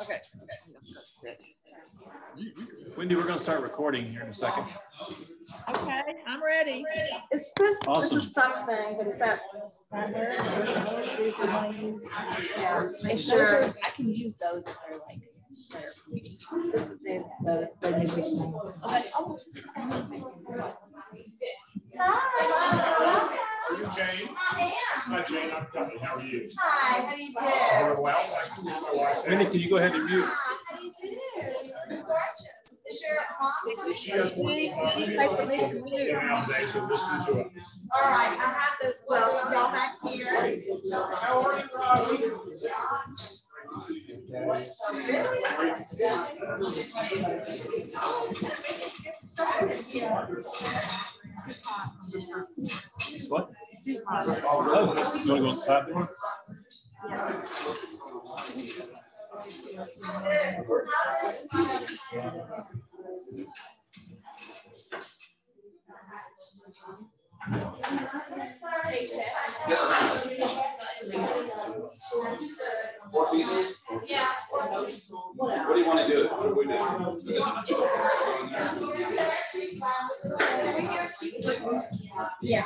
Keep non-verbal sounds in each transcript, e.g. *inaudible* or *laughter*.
Okay. Wendy, we're going to start recording here in a second. Okay, I'm ready. Is this, this is something, but is that primary? These are my use- Yeah, make sure. I can use those if they're like. better for. This is the, the, the new. Okay. Oh, Are you Jane? Hi, Jane. I'm Tony. How are you? Hi, how do you do? Very well. Thank you. My wife. Wendy, can you go ahead and mute? How do you do? You're gorgeous. Is your mom? Is she unfortunately nowadays so listen to us? All right, I have the, well, y'all back here. How are you, Robbie? What? You want to go inside? Four pieces? Yeah. What do you want to do? What are we do? Yeah.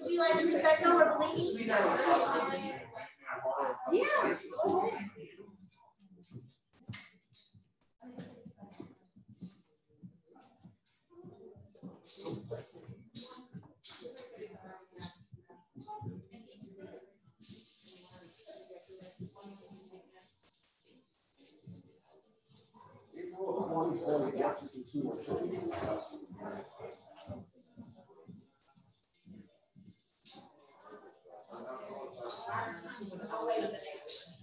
Would you like to respect over belief? Yeah.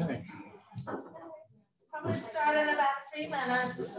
Okay. Probably start in about three minutes.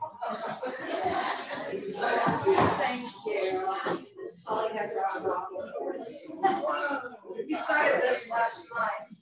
Thank you. Are awesome. We started this last night.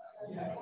Yeah.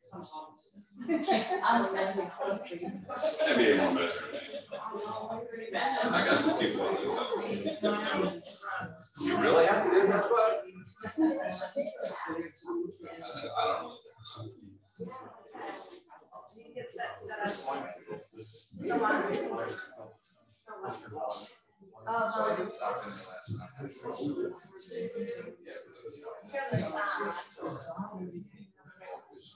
I'm a. That'd more better. I got some people. do that. You really have to do that, bud? I don't know. The. The. So I Um, did stop in last night.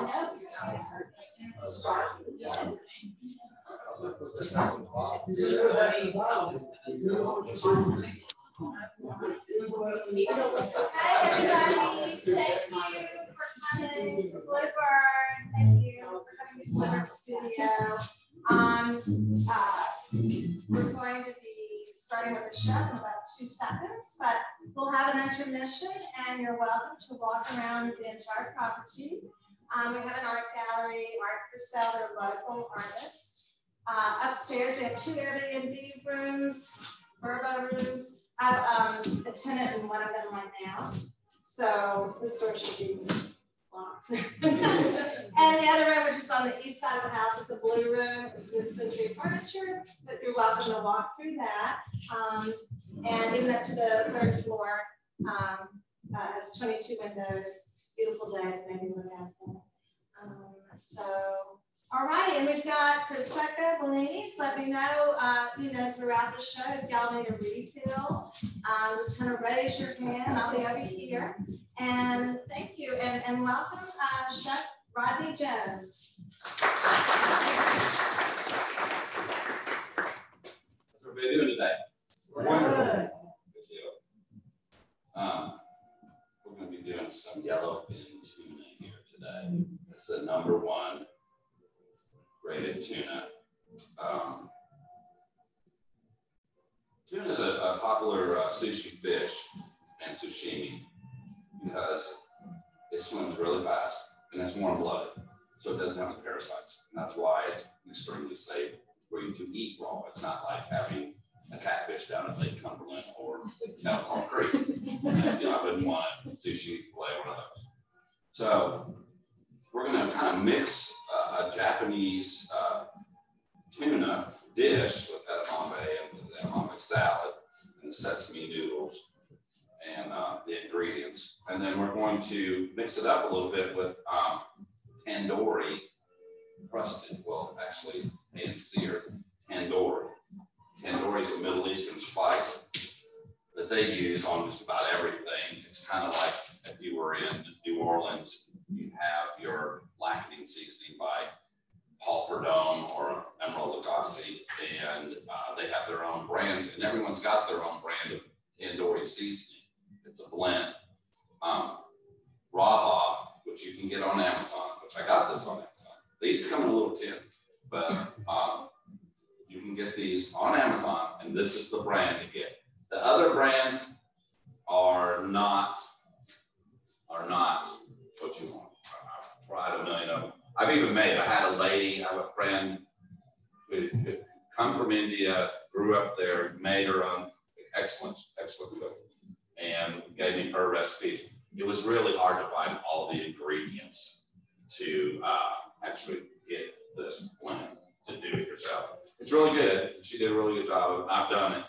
everybody, thank you for coming to Bleubird. Thank you for coming to Bleubird Studio. Um, uh, we're going to be starting with the show in about two seconds, but we'll have an intermission and you're welcome to walk around the entire property. Um, we have an art gallery, art for sale, they're local artists. Uh, upstairs, we have two Airbnb rooms, Vrbo rooms. I have um, a tenant in one of them right now, so this door should be locked. *laughs* and the other room, which is on the east side of the house, is a blue room. It's mid-century furniture, but you're welcome to walk through that. Um, and even up to the third floor, um, uh, has 22 windows. Beautiful day to maybe look out. So, all right, and we've got Prosecco Bellinis. Let me know, uh, you know, throughout the show if y'all need a refill. Um, just kind of raise your hand. I'll be over here. And thank you, and, and welcome, uh, Chef Rodney Jones. How's everybody doing today? Wonderful. Good deal. Um, we're gonna be doing some yellowfin tuna here today. Is the number one graded tuna. Um, tuna is a, a popular uh, sushi fish and sashimi because it swims really fast and it's warm blooded, so it doesn't have the parasites. And that's why it's extremely safe for you to eat raw. It's not like having a catfish down at Lake Cumberland or Elkhorn Creek. You know, I wouldn't want sushi fillet one of those. So we're gonna kind of mix uh, a Japanese uh, tuna dish with edamame and the edamame salad and the sesame noodles and uh, the ingredients. And then we're going to mix it up a little bit with um, tandoori crusted, well, actually pan seared tandoori. Tandoori is a Middle Eastern spice that they use on just about everything. It's kind of like if you were in New Orleans, you have your blackening seasoning by Paul Prudhomme or Emeril Lagasse, and uh, they have their own brands, and everyone's got their own brand of tandoori seasoning. It's a blend. Um, Raha, which you can get on Amazon, which I got this on Amazon. They used to come in a little tin, but um, you can get these on Amazon, and this is the brand to get. The other brands are not are not what you want. A million of them. I've even made. I had a lady. I have a friend who, who come from India, grew up there, made her own excellent, excellent cook, and gave me her recipes. It was really hard to find all the ingredients to uh, actually get this blend to do it yourself. It's really good. She did a really good job of it. I've done it,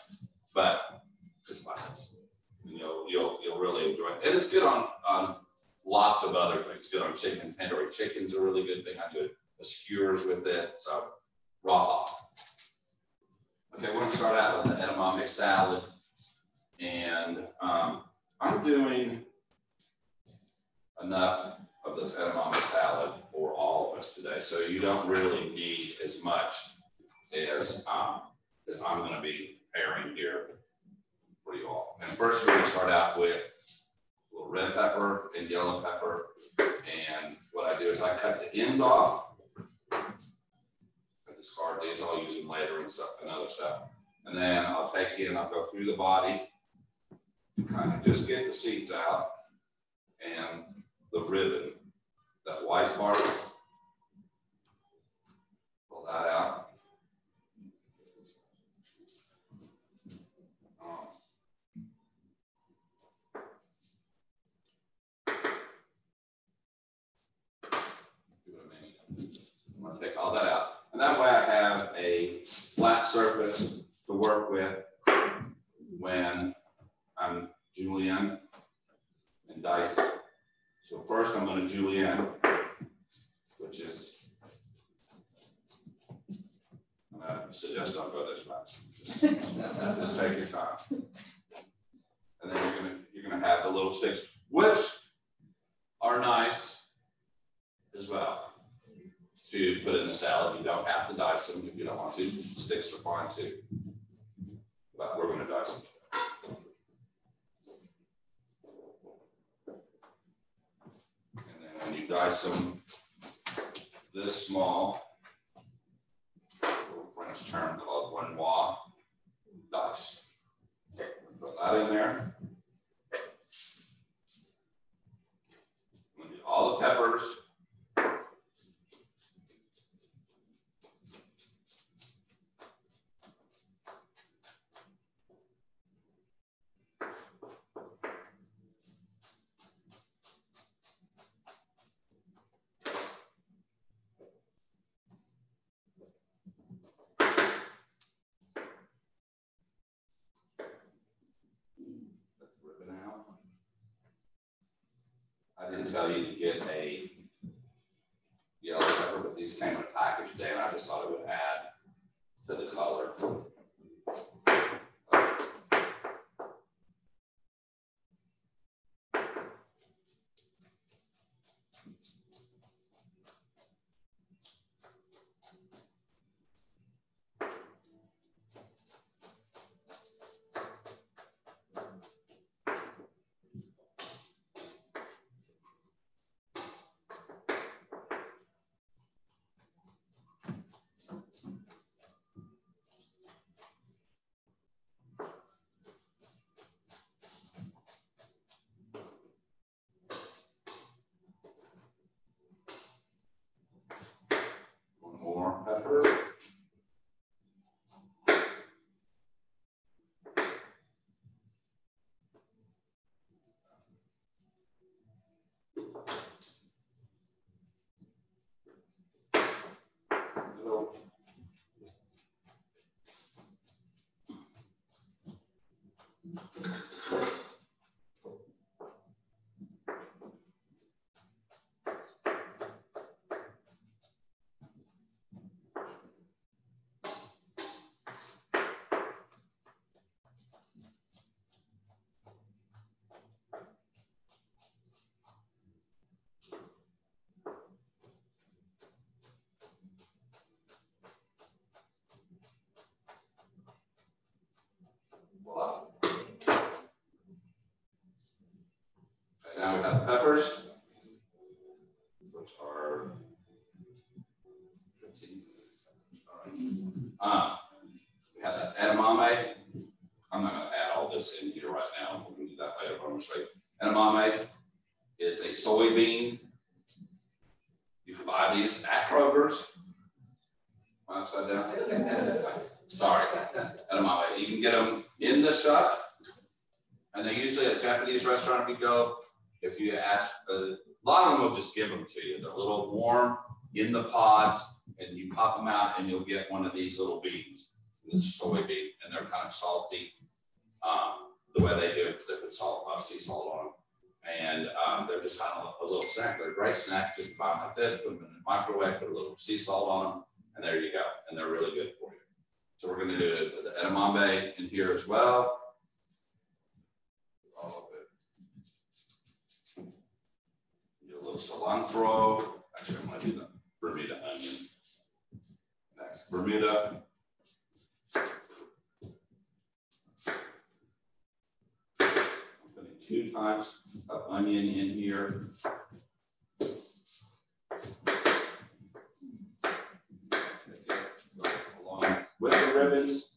but it's fine. You'll, you'll, you'll really enjoy it. And it's good on, on lots of other things. Good on chicken. Tandoori chicken's a really good thing. I do a skewers with it. So raw. Okay, we're gonna start out with the edamame salad. And um, I'm doing enough of this edamame salad for all of us today. So you don't really need as much as, um, as I'm gonna be pairing here for you all. And first, we're gonna start out with red pepper and yellow pepper. And what I do is I cut the ends off. I discard these, I'll use them later and stuff and other stuff. And then I'll take in, I'll go through the body, kind of just get the seeds out and the ribbon, that white part. Pull that out. Um, do what I mean. I'm gonna take all that out. And that way I have a flat surface to work with when I'm julienne and dicing. So first I'm gonna julienne, which is, I suggest don't go this fast. Just just take your time. And then you're gonna, you're gonna have the little sticks, which are nice as well to put in the salad. You don't have to dice them if you don't want to. Sticks are fine too. But we're gonna dice them. And then when you dice them this small, French term called brunoise dice. Put that in there. All the peppers. Let's rip it out. Tell you to get a Peppers, which are Uh, we have that edamame. I'm not gonna add all this in here right now. We're gonna do that later, but I'm gonna show you. Edamame is a soybean. You can buy these at Kroger's. Am Upside down. Sorry, edamame. You can get them in the shop. And they usually at a Japanese restaurant, if you go, you ask, uh, a lot of them will just give them to you. They're a little warm in the pods and you pop them out and you'll get one of these little beans. It's soybean and they're kind of salty. Um, the way they do it because they put salt, uh, sea salt on them. And um, they're just kind of a little snack. They're a great snack. Just buy them like this, put them in the microwave, put a little sea salt on them, and there you go. And they're really good for you. So we're going to do the edamame in here as well. All of it. Do a little cilantro. Actually, I might do the Bermuda onion. Next, Bermuda. I'm putting two types of onion in here. Along with the ribbons.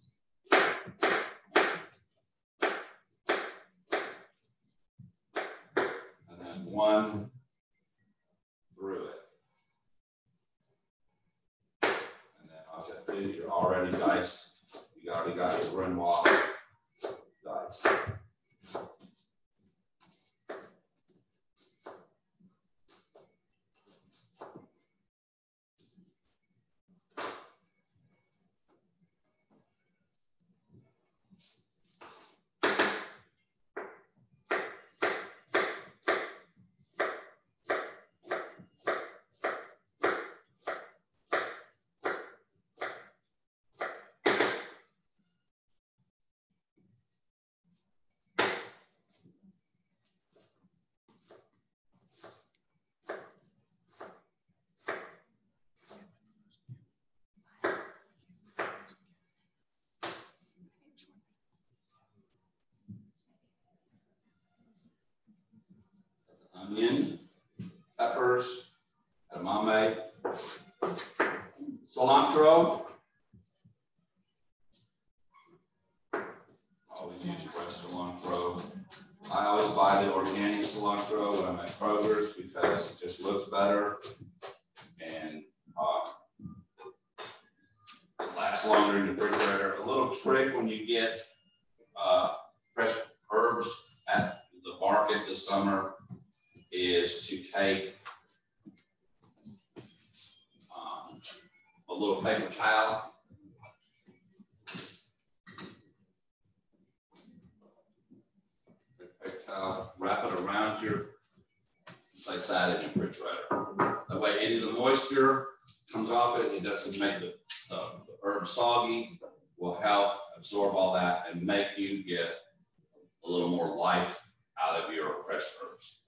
A little more life out of your fresh herbs.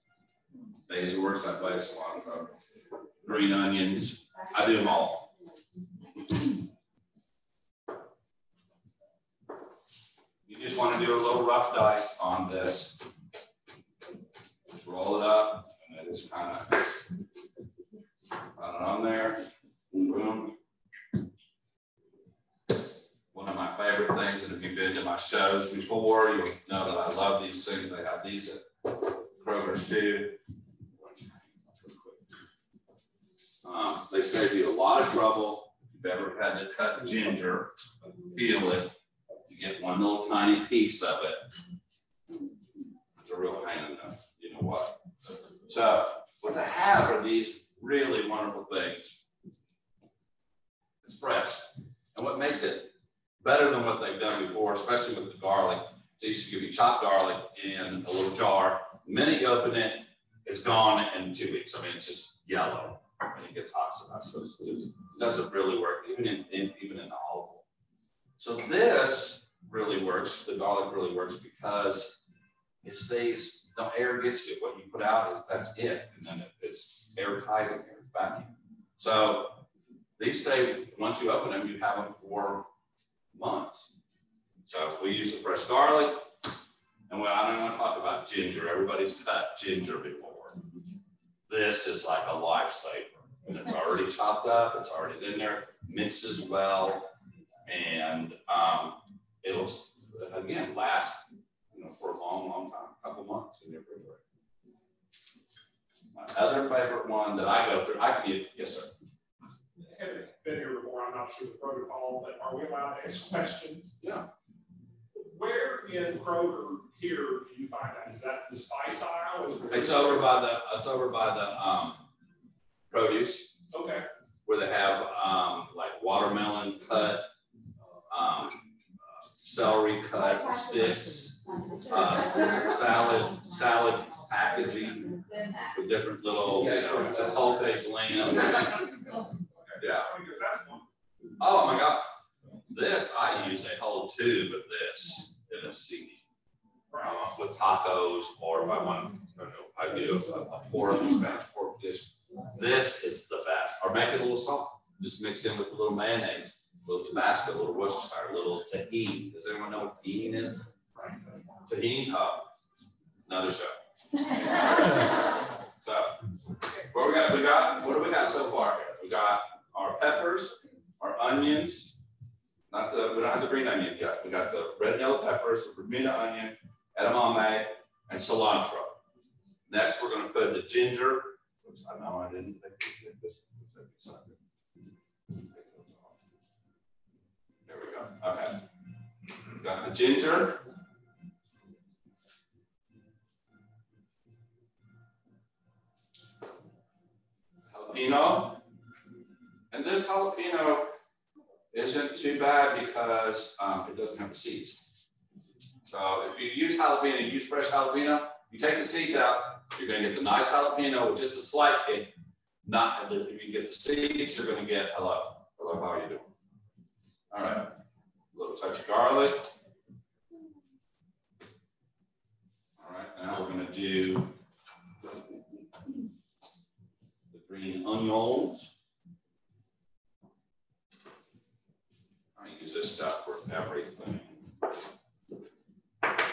Basil works that way, cilantro, green onions. I do them all. You just want to do a little rough dice on this. Just roll it up and then just kind of put it on there. Boom. One of my favorite things, and if you've been to my shows before, you'll know that I love these things. They have these at Kroger's too. Um, they save you a lot of trouble. If you've ever had to cut ginger, peel it, you get one little tiny piece of it. It's a real pain in the, you know what? So what they have are these really wonderful things. It's fresh. And what makes it better than what they've done before, especially with the garlic, used to give you chopped garlic in a little jar. The minute you open it, it's gone in two weeks. I mean, it's just yellow and it gets oxidized. So it doesn't really work, even in, in even in the olive oil. So this really works. The garlic really works because it stays. No air gets it. What you put out is that's it, and then it, it's airtight in there, vacuum. So these stay. Once you open them, you have them for months. So we use the fresh garlic, and I don't want to talk about ginger. Everybody's cut ginger before. This is like a lifesaver. And it's already chopped up, it's already in there, mixes well, And um, it'll, again, last, you know, for a long, long time, a couple months in your refrigerator. My other favorite one that I go through, I can get, yes, sir. Haven't been here before, I'm not sure the protocol, but are we allowed to ask questions? Yeah. Where in Kroger here do you find that? Is that the spice aisle? Is It's over by the, it's over by the um, produce. Okay, where they have um, like watermelon cut, um, celery cut sticks, uh, salad, salad packaging with different little, you know, whole lamb. *laughs* Yeah. because that's one. Oh my God. This, I use a whole tube of this in a seed. Uh, with tacos or if I want, I don't know, I do a a pork, Spanish pork dish. This is the best. Or make it a little soft, just mix in with a little mayonnaise, a little Tabasco, a little Worcestershire, a little tahini. Does anyone know what tahini is? Tahini, oh, another show. *laughs* So, what we got, we got, what do we got so far here? We got our peppers, our onions, not the, we don't have the green onion yet. We got the red and yellow peppers, the Bermuda onion, edamame, and cilantro. Next, we're gonna put the ginger, which I know I didn't think this. There we go, okay. Got the ginger. Jalapeno. And this jalapeno isn't too bad because um, it doesn't have the seeds. So if you use jalapeno, you use fresh jalapeno, you take the seeds out, you're gonna get the nice jalapeno with just a slight kick. Not, if you get the seeds, you're gonna get, hello, hello, how are you doing? All right, a little touch of garlic. All right, now we're gonna do the green onions. I use this stuff for everything. All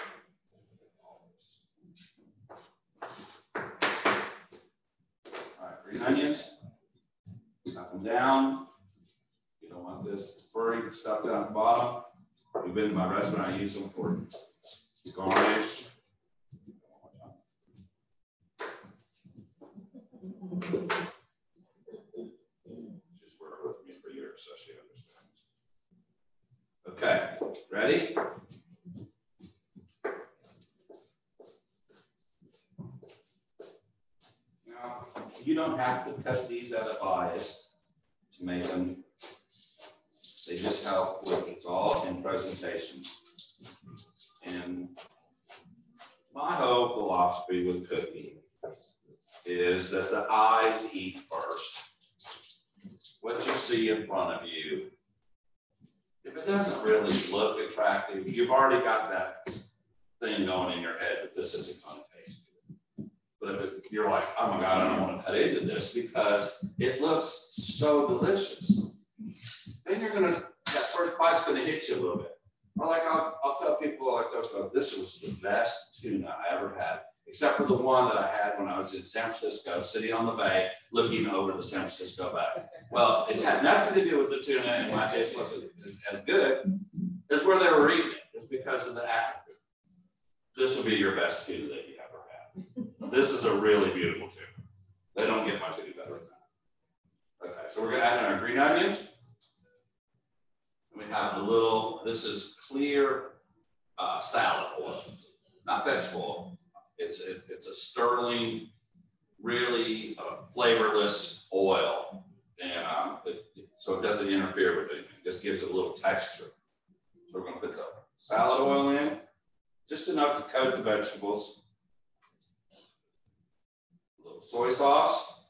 right, green onions. Snap them down. You don't want this furry stuff down the bottom. You've been to my restaurant, I use them for garnish. She's worked with me for years, so she understands. Okay, ready? Now, you don't have to cut these out of bias to make them. They just help with, it's all in presentation. And my whole philosophy with cooking is that the eyes eat first. What you see in front of you, if it doesn't really look attractive, you've already got that thing going in your head that this isn't going to taste good. But if it- you're like, oh my God, I don't want to cut into this because it looks so delicious, then you're gonna, that first bite's gonna hit you a little bit. Or like I'll, I'll tell people like, oh, this was the best tuna I ever had, the one that I had when I was in San Francisco, sitting on the bay, looking over the San Francisco Bay. Well, it had nothing to do with the tuna, and my taste wasn't as, good as where they were eating it. It's because of the atmosphere. This will be your best tuna that you ever had. This is a really beautiful tuna. They don't get much any better than that. Okay, so we're gonna add in our green onions. We have the little, this is clear uh, salad oil, not vegetable. It's, it- it's a sterling, really uh, flavorless oil. And um, it- it- so it doesn't interfere with anything, just gives it a little texture. So we're gonna put the salad oil in, just enough to coat the vegetables. A little soy sauce.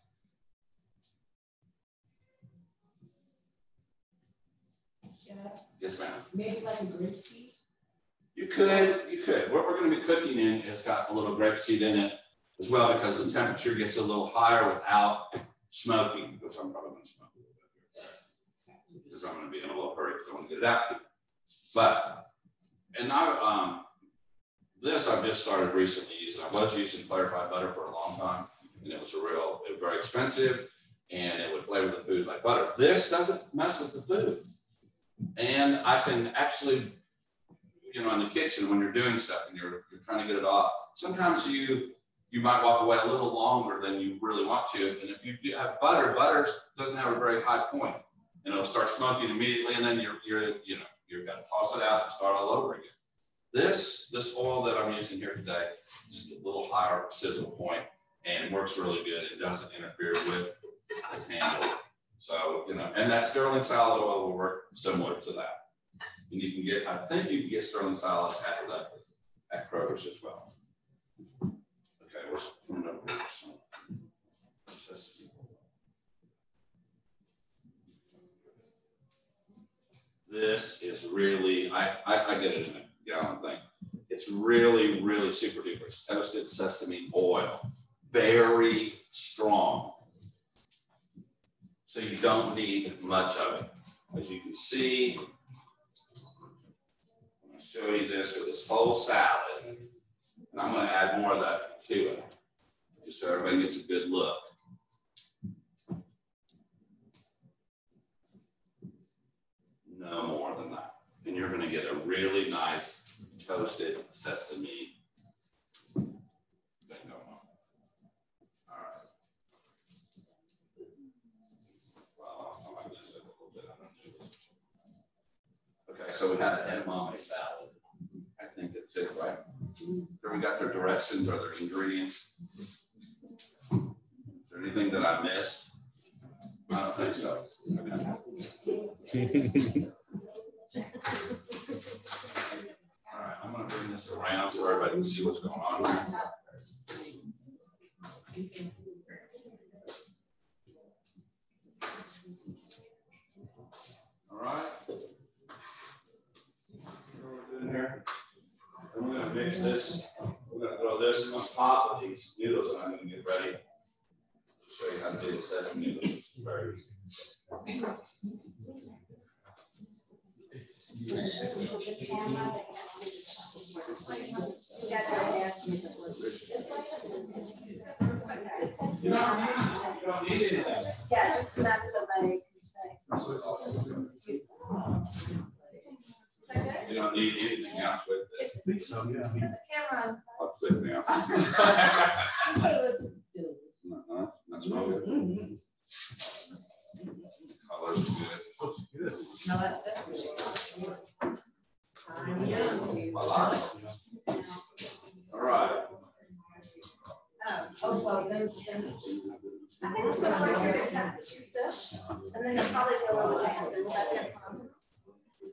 Yes, ma'am. Maybe like a grape seed? You could, you could. What we're gonna be cooking in has got a little grapeseed in it as well because the temperature gets a little higher without smoking, which I'm probably gonna smoke a little bit here. Because I'm gonna be in a little hurry because I want to get it out to. But, and I, um, this I've just started recently using. I was using clarified butter for a long time and it was a real, was very expensive and it would flavor the food like butter. This doesn't mess with the food. And I can actually, you know, in the kitchen when you're doing stuff and you're, you're trying to get it off, sometimes you you might walk away a little longer than you really want to. And if you have butter, butter doesn't have a very high point, and it'll start smoking immediately, and then you're you're you know you've got to toss it out and start all over again. This this oil that I'm using here today is a little higher sizzle point and works really good. It doesn't interfere with the handle. So, you know, and that sterling salad oil will work similar to that. And you can get, I think you can get sterling salad at the at Kroger's as well. Okay, let's turn it over. So, This is really, I, I, I get it in a gallon thing. It's really, really super duper. It's toasted sesame oil, very strong. So you don't need much of it. As you can see, show you this with this whole salad. And I'm gonna add more of that to it, just so everybody gets a good look. No more than that. And you're gonna get a really nice toasted sesame thing going on. All right. Well, I might lose it a little bit. I don't know. Okay, so we had an edamame salad. I think that's it, right? Here we got their directions or their ingredients. Is there anything that I missed? I don't think so. Okay. All right, I'm gonna bring this around so everybody can see what's going on. All right. What here, and we're gonna mix this, we're gonna throw this on top of these noodles and I'm gonna get ready to show you how to do sesame noodles. It's very easy. You don't, you don't need anything. Just, yeah, just not so that you can say. Is that good? You don't need anything else with this. Put the camera I'll sit down. on. *laughs* Uh-huh, That's not good. Color's good. No, that's sesame. I like it. All right. Oh, oh, well, then, then. I think it's gonna work here to cut the two fish, and then you'll probably go a little bit, is that good?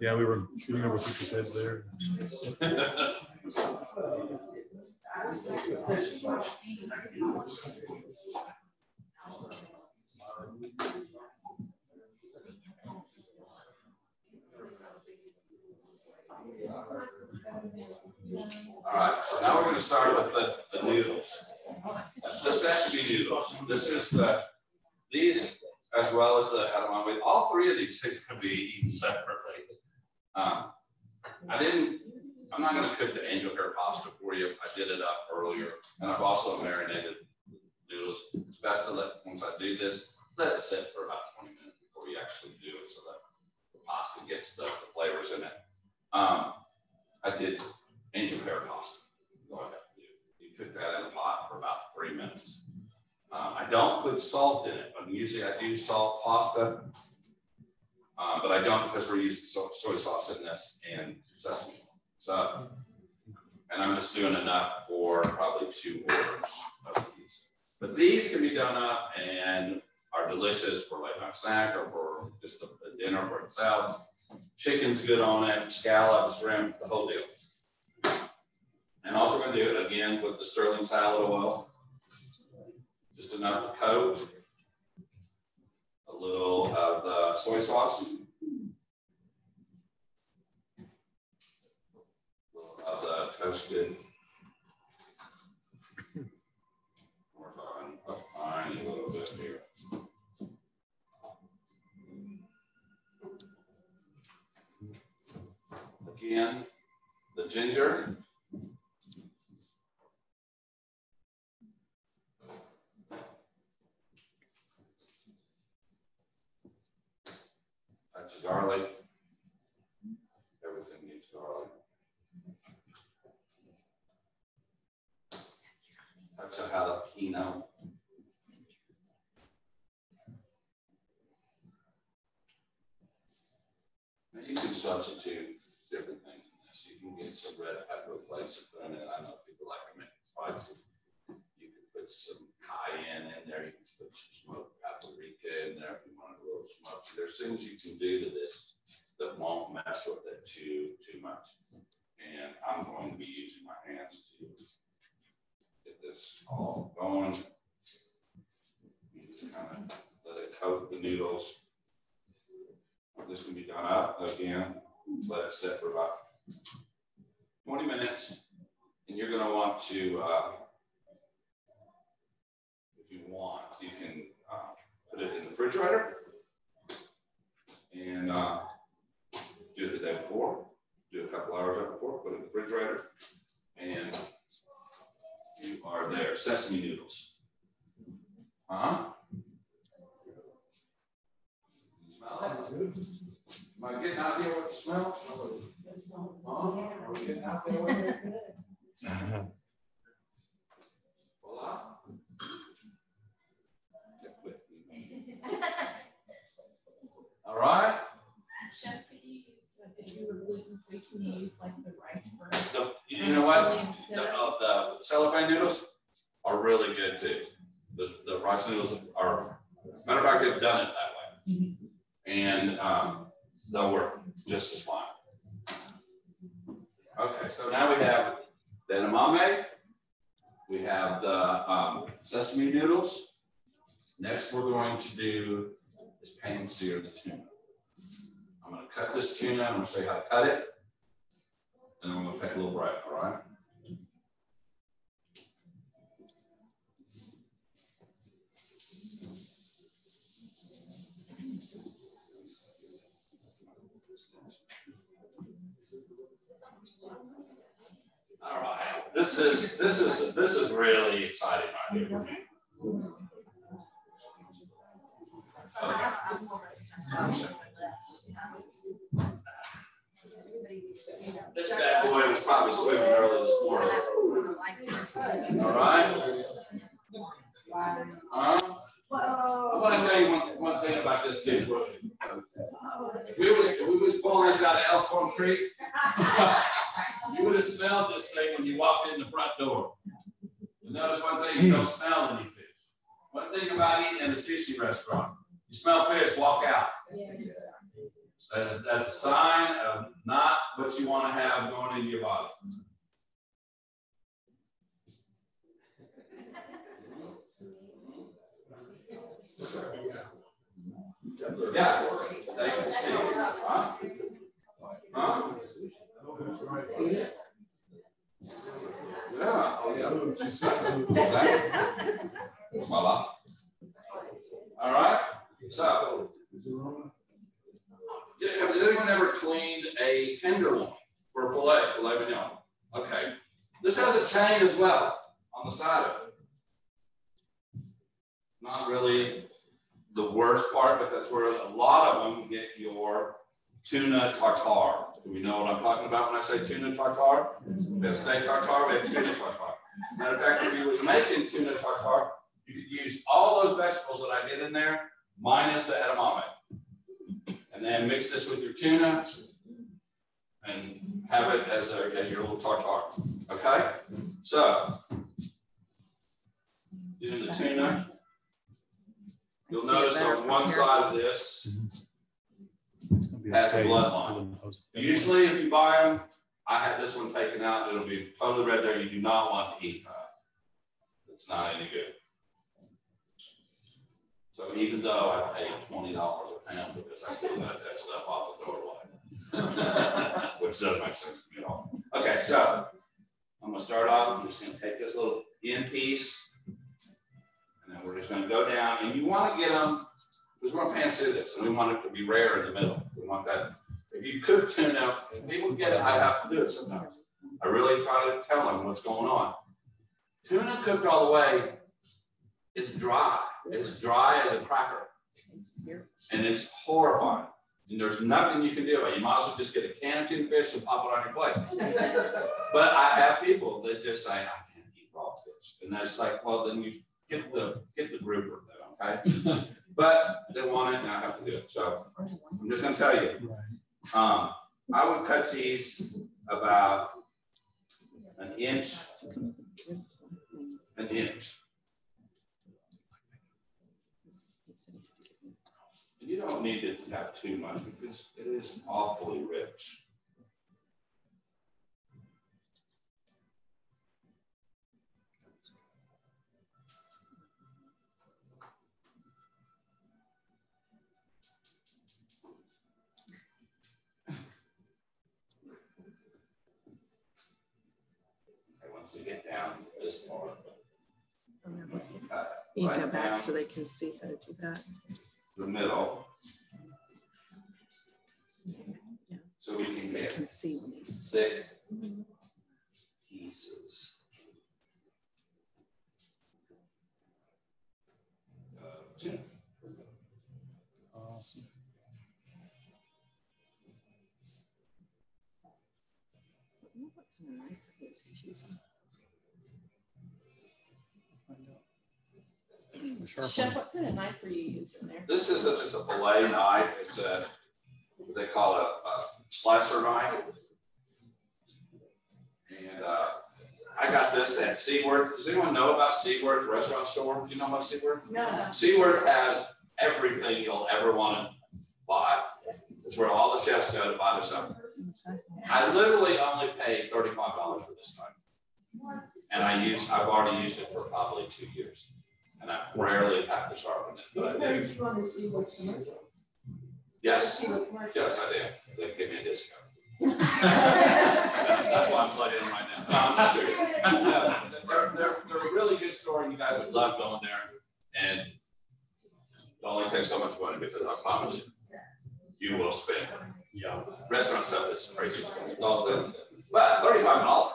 Yeah, we were shooting over people's heads there. All right, so now we're gonna start with the, the noodles. That's the sesame noodles. This is the, these, as well as the edamame, all three of these things can be eaten separately. Um, I didn't, I'm not gonna cook the angel hair pasta for you. I did it up earlier, and I've also marinated noodles. It's best to let, once I do this, let it sit for about twenty minutes before you actually do it, so that the pasta gets the the flavors in it. Um, I did angel hair pasta. To. You cook that in a pot for about three minutes. Um, I don't put salt in it, but usually I do salt pasta. Uh, but I don't because we're using so- soy sauce in this and sesame. So, and I'm just doing enough for probably two orders of these. But these can be done up and are delicious for late night snack or for just a a dinner for itself. Chicken's good on it, scallops, shrimp, the whole deal. And also we're gonna do it again with the sterling salad oil. Just enough to coat. A little of the soy sauce. That's good. We're talking a tiny little bit here. Again, the ginger. Garlic. Everything needs garlic. Touch of jalapeno. Now you can substitute different things in this. You can get some red pepper put in it. I know people like to make spicy. You can put some cayenne in there. You can put some smoked paprika in there if you smoky. There's things you can do to this that won't mess with it too too much. And I'm going to be using my hands to get this all going. You just kind of let it coat the noodles. This can be done up again. Let it sit for about 20 minutes. And you're going to want to, uh, if you want, you can uh, put it in the refrigerator and uh, do it the day before. Do a couple hours up before, put it in the refrigerator, and you are there. Sesame noodles. Huh? Smell it? Am I getting out there with the smell? Huh? Are we getting out there with it? *laughs* Voila. Get with me. All right. Chef, could you if you were gluten free, can you use like the rice bran? The, you know what? The, uh, the cellophane noodles are really good too. The, the rice noodles are, matter of fact, they've done it that way. And, um, they'll work just as fine. Okay, so now we have the edamame. We have the, um, sesame noodles. Next, we're going to do is pan sear the tuna. I'm gonna cut this tuna, I'm gonna show you how to cut it. And then we're gonna take a little break, all right? All right, this is, this is, this is really exciting right here. This bad boy was probably swimming early this morning. All right? I want to tell you one, one thing about this too. If we was, if we was pulling this out of Elkhorn Creek, *laughs* you would have smelled this thing when you walked in the front door. And notice one thing, you don't smell any fish. One thing about eating in a sushi restaurant, you smell fish, walk out. That's, that's a sign of not what you want to have going into your body. Yeah, thank you, Steve. Huh? Huh? Yeah, oh yeah. *laughs* Voila. All right, so. Has anyone ever cleaned a tenderloin for a fillet, filet mignon? Okay, this has a chain as well on the side of it. Not really the worst part, but that's where a lot of them get your tuna tartare. Do we know what I'm talking about when I say tuna tartare? We have steak tartare, we have tuna tartare. Matter of fact, if you was making tuna tartare, you could use all those vegetables that I did in there, minus the edamame. And then mix this with your tuna and have it as, a, as your little tartar. Okay? So, doing the tuna. You'll notice on one side of this has a bloodline. Usually, if you buy them, I had this one taken out. It'll be totally red there. You do not want to eat that. It's not any good. So even though I paid twenty dollars a pound because I still got that stuff off the doorway, *laughs* which doesn't make sense to me at all. Okay, so I'm gonna start off, I'm just gonna take this little end piece. And then we're just gonna go down, and you wanna get them, because we're gonna through this, and we want it to be rare in the middle. We want that, if you cook tuna, and people get it, I have to do it sometimes. I really try to tell them what's going on. Tuna cooked all the way, it's dry. It's dry as a cracker. And it's horrifying. And there's nothing you can do. You might as well just get a can of tuna fish and pop it on your plate. *laughs* But I have people that just say, I can't eat raw fish. And that's like, well, then you get the get the grouper then, okay? *laughs* But they want it and I have to do it. So I'm just gonna tell you. Um, I would cut these about an inch, an inch. Don't need to have too much because it is awfully rich. Once we get down to this part, oh, cut You uh, right go back so they can see how to do that. The middle, so we can They get can see when he's. thick pieces. Uh, of tuna. Awesome. What kind of knife it is he's using? Chef, what kind of knife are you using there? This is a- just a fillet knife. It's a, what they call a, a slicer knife. And, uh, I got this at Seaworth. Does anyone know about Seaworth Restaurant Store? Do you know about Seaworth? No. Seaworth has everything you'll ever want to buy. It's where all the chefs go to buy their stuff. I literally only paid thirty-five dollars for this knife. And I use, I've already used it for probably two years. And I rarely have to sharpen it, but I do. you want to see what commercials? Yes, See what commercials. yes, I did. They gave me a discount. *laughs* That's why I'm plugging in right now. No, I'm not serious. No, They're, they're, they're a really good store and you guys would love going there. And it only takes so much money because I promise you, you will spend. Yeah, restaurant stuff is crazy. It's all expensive. But thirty-five dollars.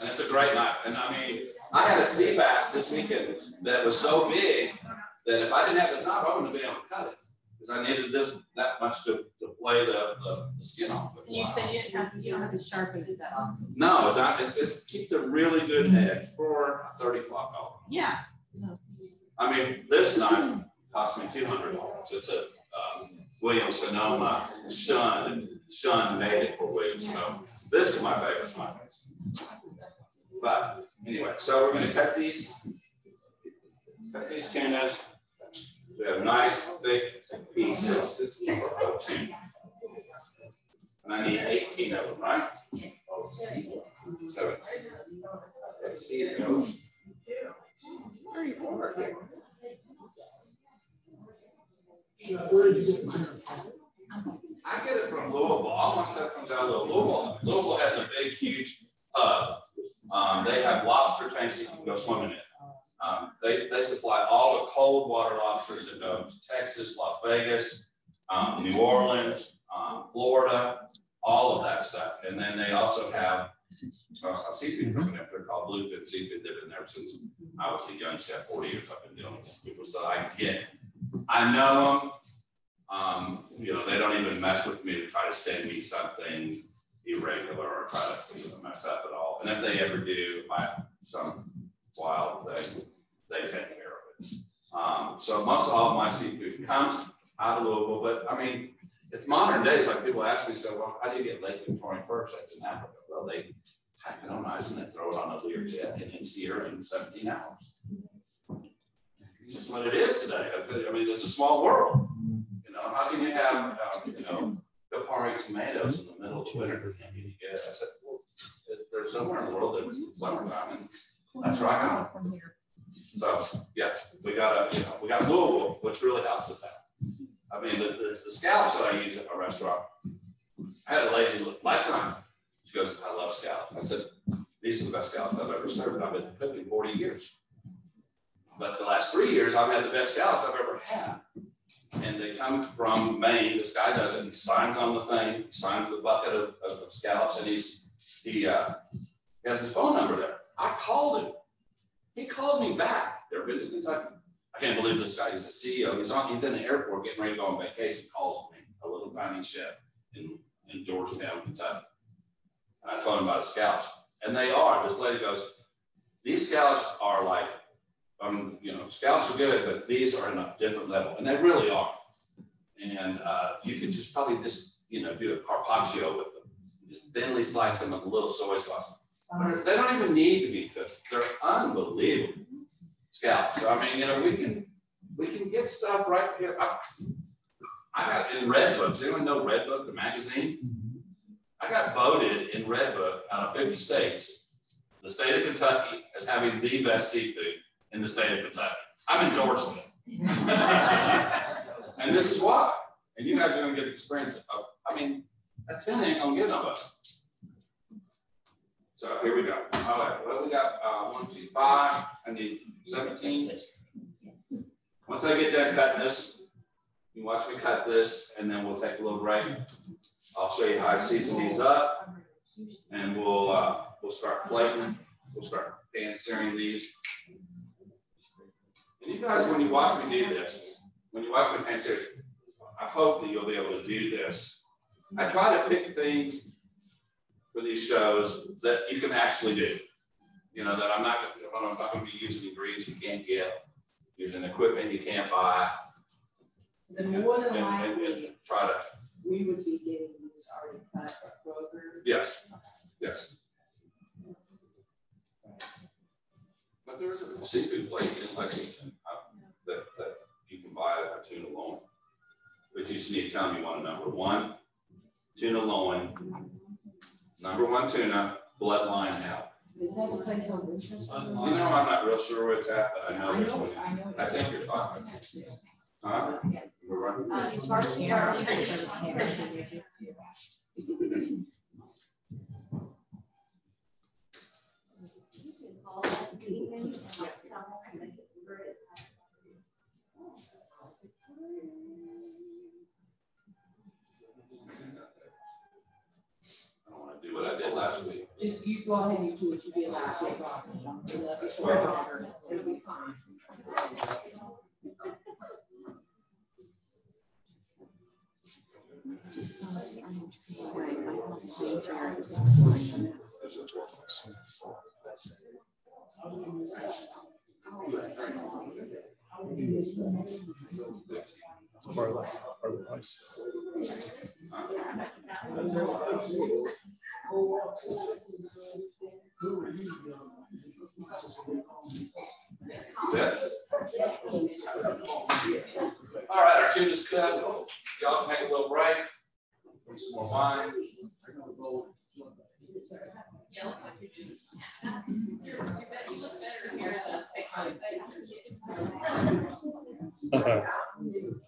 And it's a great night. And I mean, I had a sea bass this weekend that was so big that if I didn't have the knife, I wouldn't have been able to cut it. Because I needed this that much to, to play the, the, the skin off. it. You said you didn't have, you don't have to sharpen it that often. No, it's not, it, it keeps a really good head for thirty-five dollars. Yeah. I mean, this knife cost me two hundred dollars. It's a, um, Williams Sonoma Shun, Shun made it for Williams Sonoma. This is my favorite knife. But anyway, so we're gonna cut these, cut these tunas. We have nice thick pieces of tuna. And I need eighteen of them, right? So. Let's see. Thirty-four. Where did you get mine? I get it from Louisville. All my stuff comes out of Louisville. Louisville has a big, huge hub. Um, they have lobster tanks that you can go swimming in. Um, they, they supply all the cold water lobsters that go to Texas, Las Vegas, um, New Orleans, um, Florida, all of that stuff. And then they also have seafood coming up there called Bluefin Seafood. They've been there since I was a young chef, forty years I've been dealing with people. So I get. I know them. Um, you know, they don't even mess with me to try to send me something irregular or try to mess up at all. And if they ever do, have some wild thing, they take care of it. Um, so most all of my seafood comes out of Louisville, but I mean, it's modern days. Like people ask me, so well, how do you get Lake Victoria perch that's in Africa? Well, they tack it on ice and then throw it on a Learjet and it's here in 17 hours. It's just what it is today. I mean, it's a small world. You know, how can you have, uh, you know, Campari tomatoes in the middle of the mm-hmm. winter? Can't you guess? I said, well, there's somewhere in the world that's summertime and that's where I got From here. so, yeah, we got a, you know, we got Louisville, which really helps us out. I mean, the, the, the scallops that I use at my restaurant, I had a lady look last time. She goes, I love scallops. I said, these are the best scallops I've ever served. I've been cooking forty years. But the last three years, I've had the best scallops I've ever had. And they come from Maine, this guy does it, he signs on the thing, he signs the bucket of, of scallops, and he's, he, uh, has his phone number there. I called him. He called me back. They're in Kentucky. I can't believe this guy, he's the CEO, he's on, he's in the airport getting ready to go on vacation, calls me, a little tiny chef in, in Georgetown, Kentucky. And I told him about his scallops, and they are, this lady goes, these scallops are like, um, you know, scallops are good, but these are in a different level, and they really are. And, uh, you could just probably just, you know, do a carpaccio with them, just thinly slice them with a little soy sauce. They don't even need to be cooked, they're unbelievable scallops. I mean, you know, we can, we can get stuff right here. I, I got in Redbook, does anyone know Redbook, the magazine? I got voted in Redbook out of fifty states, the state of Kentucky as having the best seafood in the state of Kentucky. I'm in Georgetown. *laughs* And this is why. And you guys are gonna get the experience of, I mean, a ten ain't gonna get nobody. So here we go. All right, well, we got, uh, one, two, five, I need seventeen. Once I get done cutting this, you watch me cut this, and then we'll take a little break. I'll show you how I season these up, and we'll, uh, we'll start plating, we'll start pan searing these. And you guys, when you watch me do this, when you watch me pan sear, I hope that you'll be able to do this. I try to pick things for these shows that you can actually do. You know, that I'm not, I'm not gonna be using ingredients you can't get, using equipment you can't buy. Then more than likely, Try to, we would be getting these already cut Kroger. yes, yes. But there is a seafood place in Lexington that, that you can buy a tuna loin. But you just need to tell me one, number one, tuna loin, number one tuna, bloodline now. Is that the place on Winchester? You know, I'm not real sure where it's at, but I know I there's one. I think you're talking. Huh? We're running. Uh, as far as the- I don't wanna do what I did last week. Just you go ahead and do what you did last week. It'll be fine. It's of the price. Is that? All right, our tuna's cut. Y'all take a little break. Drink some more wine.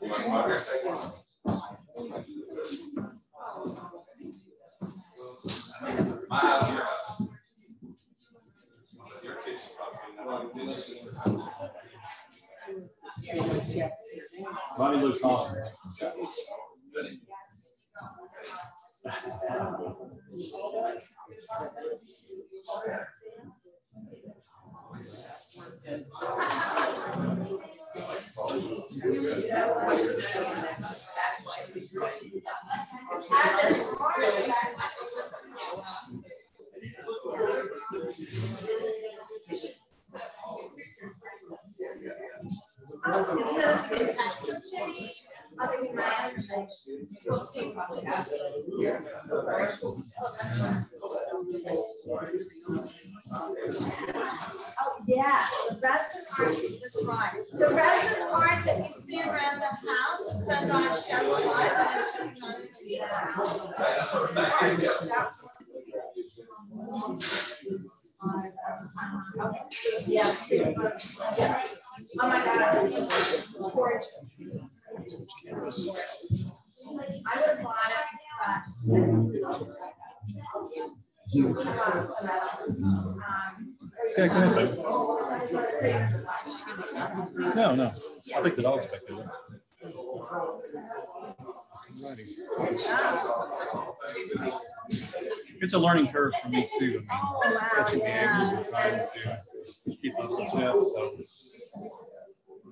You want Margaret? My your house. Your kitchen probably. Bonnie looks awesome. To me, Oh, yes, the resin art, that's right. The resin art that you see around the house is done by Chef Live, and it's pretty much. Yeah. Yeah. Oh my God. Gorgeous. No, no. I think the dog's back there. It's a learning curve for me too. I mean, to keep up with Jeff, so.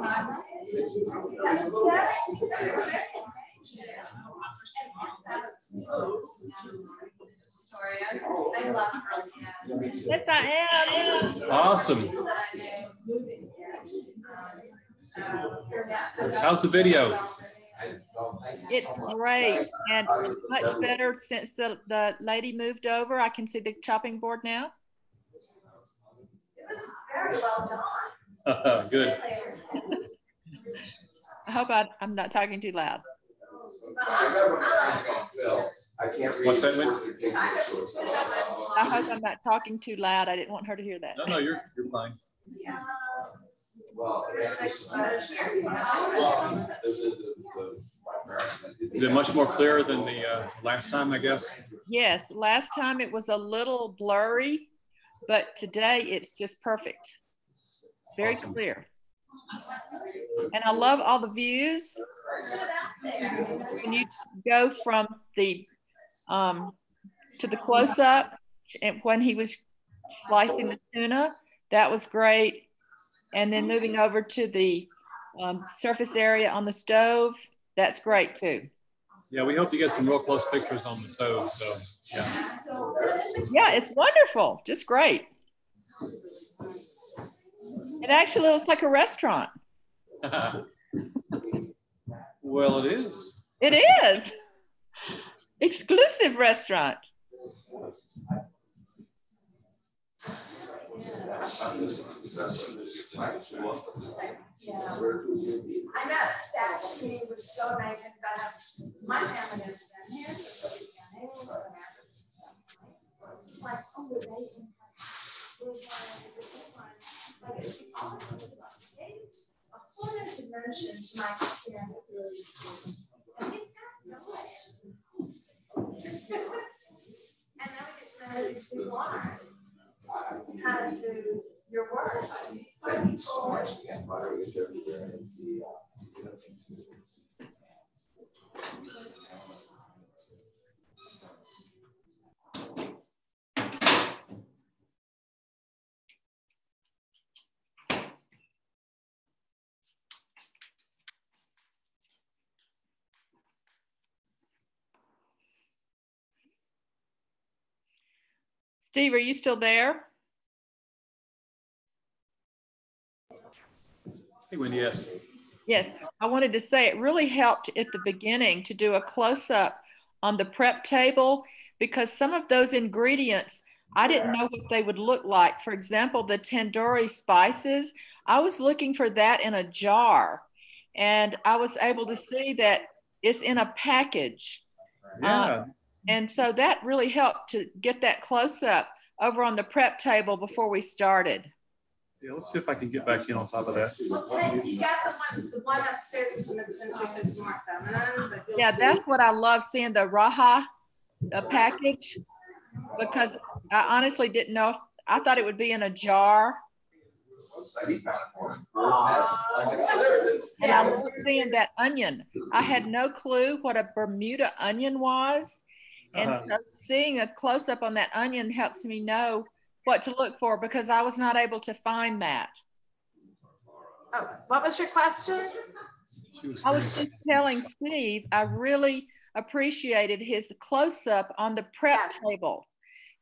By the way, I did. You were not. Yes, yes. I I love girl cats. Yes, I am. Awesome. How's the video? It's great and much better since the, the lady moved over. I can see the chopping board now. It was very well done. *laughs* Good. I hope I, I'm not talking too loud. I. What's that, Wendy? I hope I'm not talking too loud. I didn't want her to hear that. No, no, you're, you're fine. Is it much more clear than the uh, last time, I guess? Yes, last time it was a little blurry, but today it's just perfect. Very Awesome. clear. And I love all the views. When you go from the, um, to the close-up and when he was slicing the tuna, that was great. And then moving over to the, um, surface area on the stove, that's great too. Yeah, we hope to get some real close pictures on the stove, so, yeah. Yeah, it's wonderful. Just great. It actually looks like a restaurant. *laughs* Well, it is. It is. Exclusive restaurant. I know, that to me was so amazing, because I have, my family has been here since the beginning, we're Americans and stuff. It's like, oh, we're A dimension to my experience. And he's got. And then we get to know these people are. Your work. Some people Steve, are you still there? Hey, Wendy, yes. Yes, I wanted to say it really helped at the beginning to do a close up on the prep table because some of those ingredients I didn't know what they would look like. For example, the tandoori spices, I was looking for that in a jar and I was able to see that it's in a package. Yeah, um, And so that really helped to get that close up over on the prep table before we started. yeah, let's see if I can get back in on top of that. Well, Ted, you got the one, the one upstairs is in the center, it's more feminine, Yeah, see- that's what I love seeing the Raha uh, package because I honestly didn't know. If, I thought it would be in a jar. And I love seeing that onion. I had no clue what a Bermuda onion was. And Uh-huh. so seeing a close up on that onion helps me know what to look for because I was not able to find that. Oh, what was your question? She was I was just telling Steve, I really appreciated his close-up on the prep Yes. table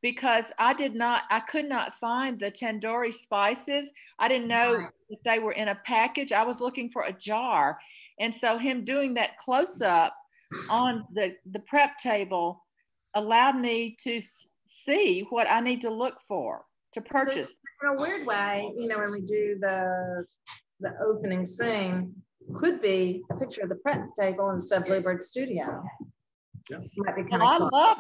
because I did not, I could not find the tandoori spices. I didn't know Right. if they were in a package. I was looking for a jar. And so him doing that close-up on the, the prep table allowed me to see what I need to look for to purchase. In a weird way, you know, when we do the, the opening scene, could be a picture of the prep table instead of Bleubird Studio. Yeah. Might be kind I of cool. love,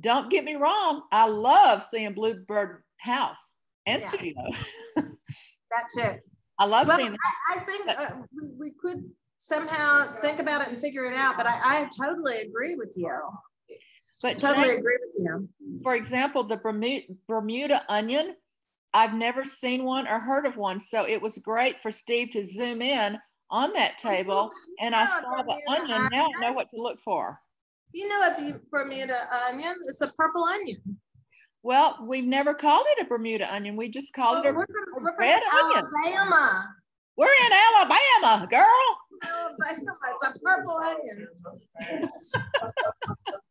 don't get me wrong, I love seeing Bleubird House and Yeah. Studio. That too. *laughs* I love Well, seeing. I, I think uh, we, we could somehow think about it and figure it out, but I, I totally agree with you. But Totally Jane, agree with you. for example, the Bermuda, Bermuda onion, I've never seen one or heard of one. So it was great for Steve to zoom in on that table and I saw the Bermuda onion. Now I know what to look for. You know, a Bermuda onion, it's a purple onion. Well, we've never called it a Bermuda onion. We just called it a, we're from, we're from red onion. Alabama. we're in Alabama, girl. Alabama, it's a purple onion. *laughs*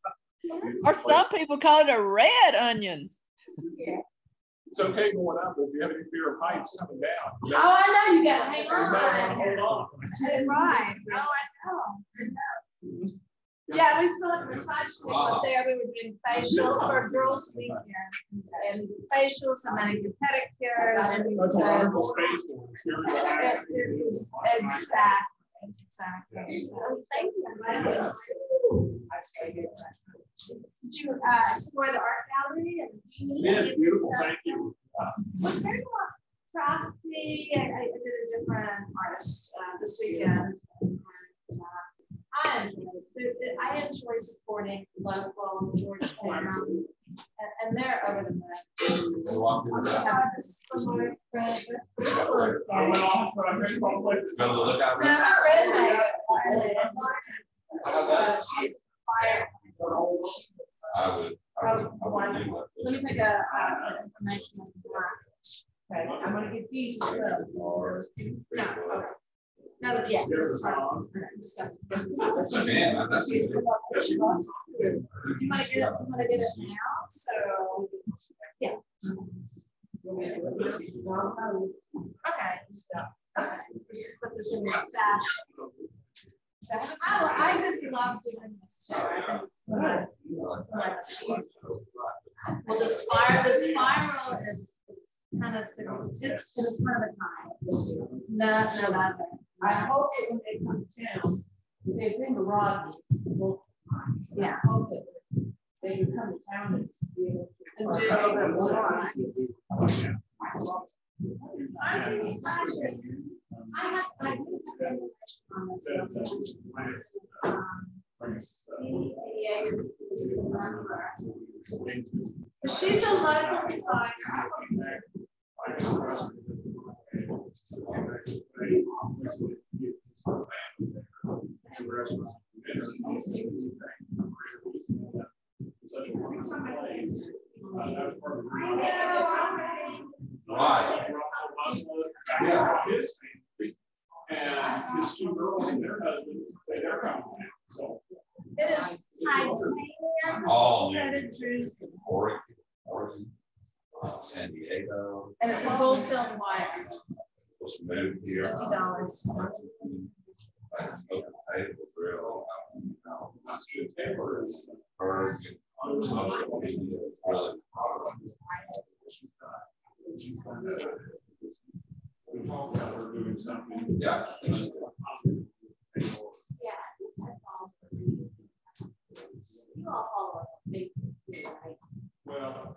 Or some people call it a red onion. It's okay going up, but if you have any fear of heights coming down. Oh, you Oh, I know, you gotta hang might wanna on. Hold on. Right, oh, I know, I know. Yeah, we still have massage table up there, we were doing facials for girls weekend. And facials, and manicure pedicures, and. That's a wonderful space for us. Here we go. It was, it's back. Exactly. So, Thank you. You, uh, explore the art gallery and? Yeah, it's beautiful, thank you. Was very well crafty, I I did a different artist, uh, this weekend. And, uh, I enjoy. I enjoy supporting local Georgetown, and, and they're over the moon. They walk through the- this is my friend, I went off, but I'm very complex. Go to the lookout. No, my friend, like, How about she's fired. I would, I would, I would do Let me that. take a, uh, information. on that. Okay, I'm gonna get these. as well. No, okay. No, but yeah. this is fine. Okay, just got to- Man, that's- You wanna get it, you wanna get it now, so, yeah. Okay. Okay, let's just put this in the stash. So, I, I just love doing this too. I think it's fun. Well, the spiral, the spiral is, is kind of, it's, it's one of a time. No, no, not that. I hope that when they come to town, they bring the Rodneys. multiple times. And I hope that they can come to town and be able to. And do a little bit more. I think- I have, I do have information on this. CAA is the member. But She's a local designer. Such a wonderful place. That was part of the reason. Right. Yeah. And his two girls and their husbands, they- they're so. It is titanium. All new. Threaded Oregon, Oregon, uh, San Diego. And it's a gold filled wire, Was moved here. fifty dollars. Like, open table grill, um, you know, That's good paper is. birds, on social media, it's really. We talked about her doing something. Yeah. Yeah. that's all. You all follow me, right? Well.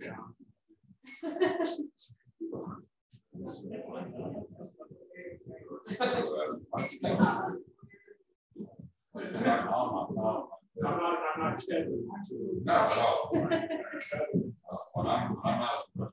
Yeah. I'm not, I'm not. No, no. I'm not,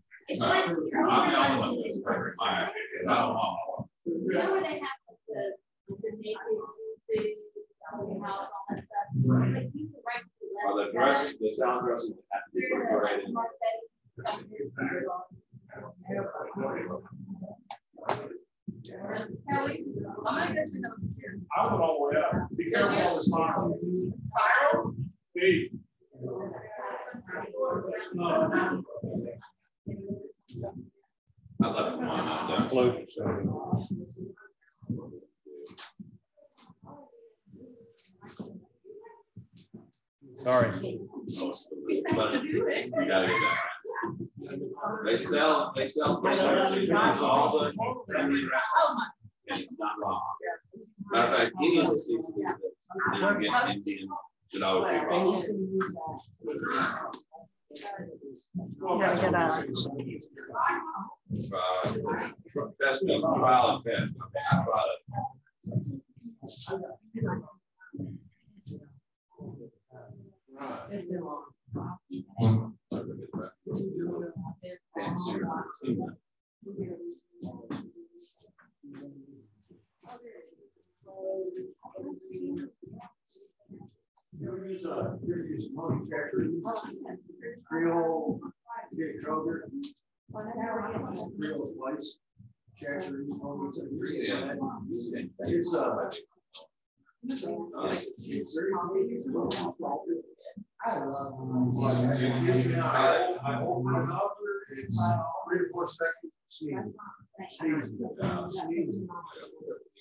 So, see what they're using, And now it's just that. in order. First good season. It's like. I'm the one who's perfect, my opinion. I don't know. You know where they have the, the naked, the, the house, all that stuff? Like, you can write to Well, the dress, the sound dresses have to be perforated. Kelly, I'm gonna go to another chair. I would all the way up. Be careful the. Spiral? Hey. I love it when I'm so. Sorry. But you gotta get that. They sell, they sell. all the. It's not wrong. Matter of fact, any of the seasons that you get Indian should always be wrong. Trial and test. I brought it. And so, You a, you get Kroger. Know, it's uh. It's very- I love. I I hold my mouth, it's three or four seconds. sneeze. Sneeze. Sneeze.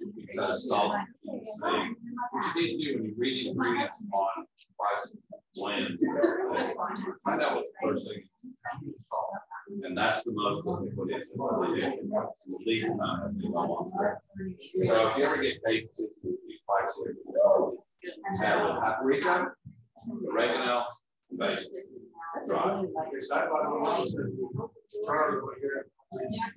need to do when you read ingredients on price of land, find out what the first thing. And that's the most that they put in. that's what they I want. So if you ever get paid, these prices. Salad, paprika, oregano, basil. Right. Ones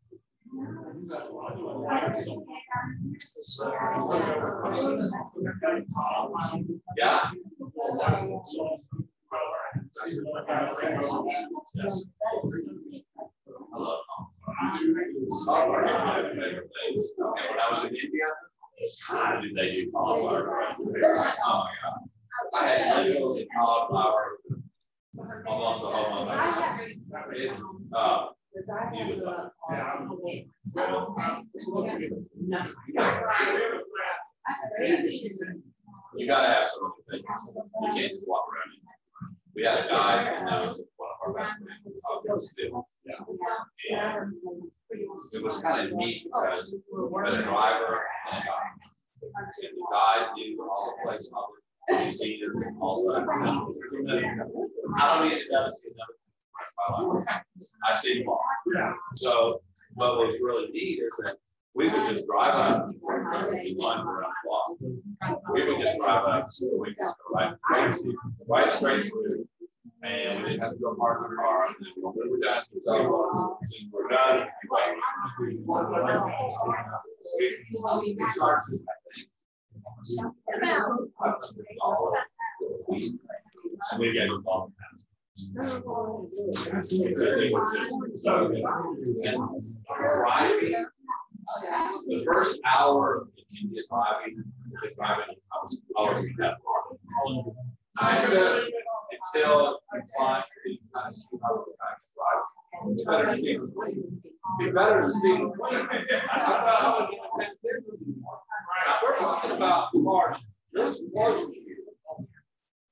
Yeah. And when I was in India, did they do cauliflower? Oh my God. I had lentils and cauliflower. It's, uh, you would love You gotta have some of the things. You can't just walk around. We had a guy, and that was one of our best friends. uh, was And it was kind of neat because we had a driver and a guy. And the guy knew all the places, all the museums, all the. I don't need to ever see another. I see them all. So, what was really neat is that we would just drive up. line around the block. We would just drive up, so we just go right, right, right straight through. And we didn't have to go park the car. and then when we were done, we we're done. We we charged it, I think. So we get involved. The first hour in the driving, driving, I was that far. Until, until I find of. It's better to speak. Be better to speak. I don't know how it can be anymore. Now, We're talking about cars, this was.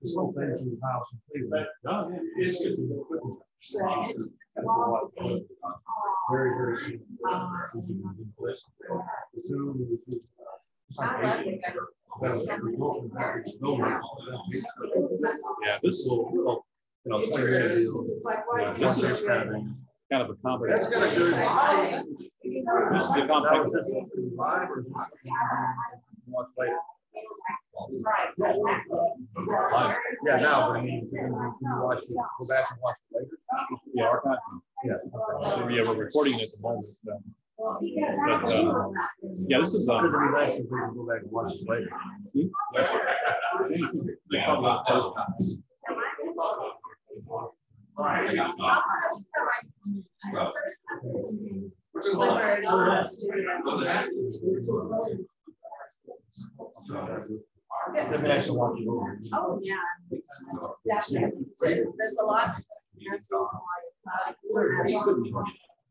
This whole thing's in the house. It's. Very, very. Yeah, this is, you know, yeah, this is kind of a complex. That's gonna. This is a complex. Watch later. Live. Yeah, now, but I mean, you can you can watch it, go back and watch it later. Yeah. Yeah. So, Yeah, we're recording at the moment. So. But, uh, yeah, this is, Because um, it'd be nice if we could go back and watch it later. Then they actually watch it over. Oh, yeah. Definitely. There's a lot. There's a lot.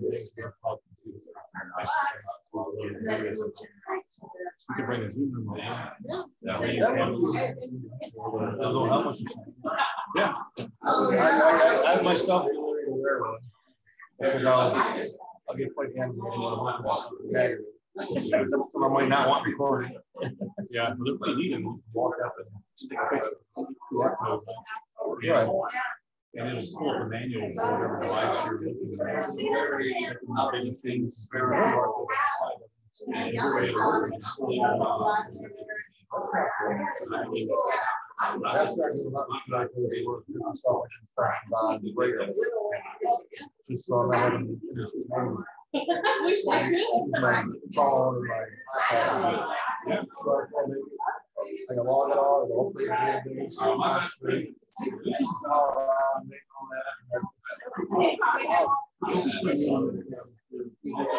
this. You can bring a Zoom room. in. That way you can- There's no helmets. Yeah. I, I, I have myself. Because I'll, I'll get quite angry. when I'm watching the battery. I might not want recording. Yeah, but they're pretty neat and walk up and take a picture. QR code. Right. And it'll pull up a manual for whatever device you're looking at. Updating things. And every way to work it, it's really, uh, That's actually not like the work that I saw in fashion by the radio. Just so I'm not. Wish I could. Phone, my iPad. Yeah. So I call it- I can log it all, the whole thing. is in there, so I'm straight. It's all around, make all that. This is pretty cool.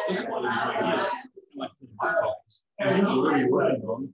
This one is right here. Like my calls. And then you really work on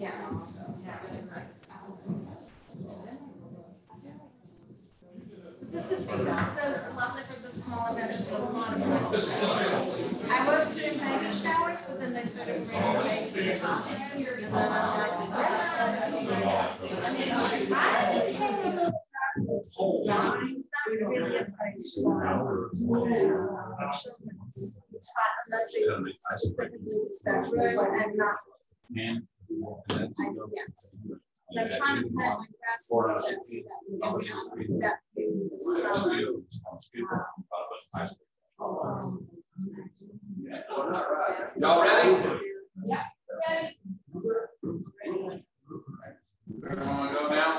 Yeah. yeah. This is because those lovely for the small events. I was doing baby showers, but then they started bringing babies to and then I'm like, unless they specifically use that room and not yes. I'm trying to plant my grass. so that we don't have that. Y'all ready? Yeah. Everyone wanna go now?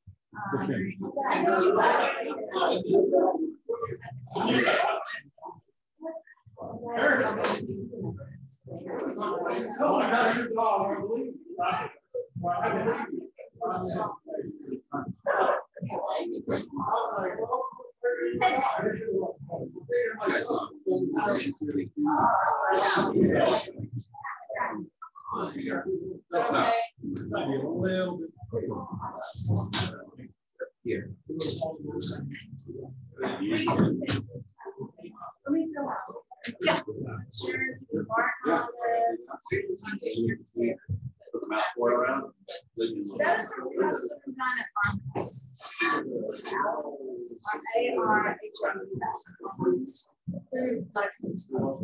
Lexington. You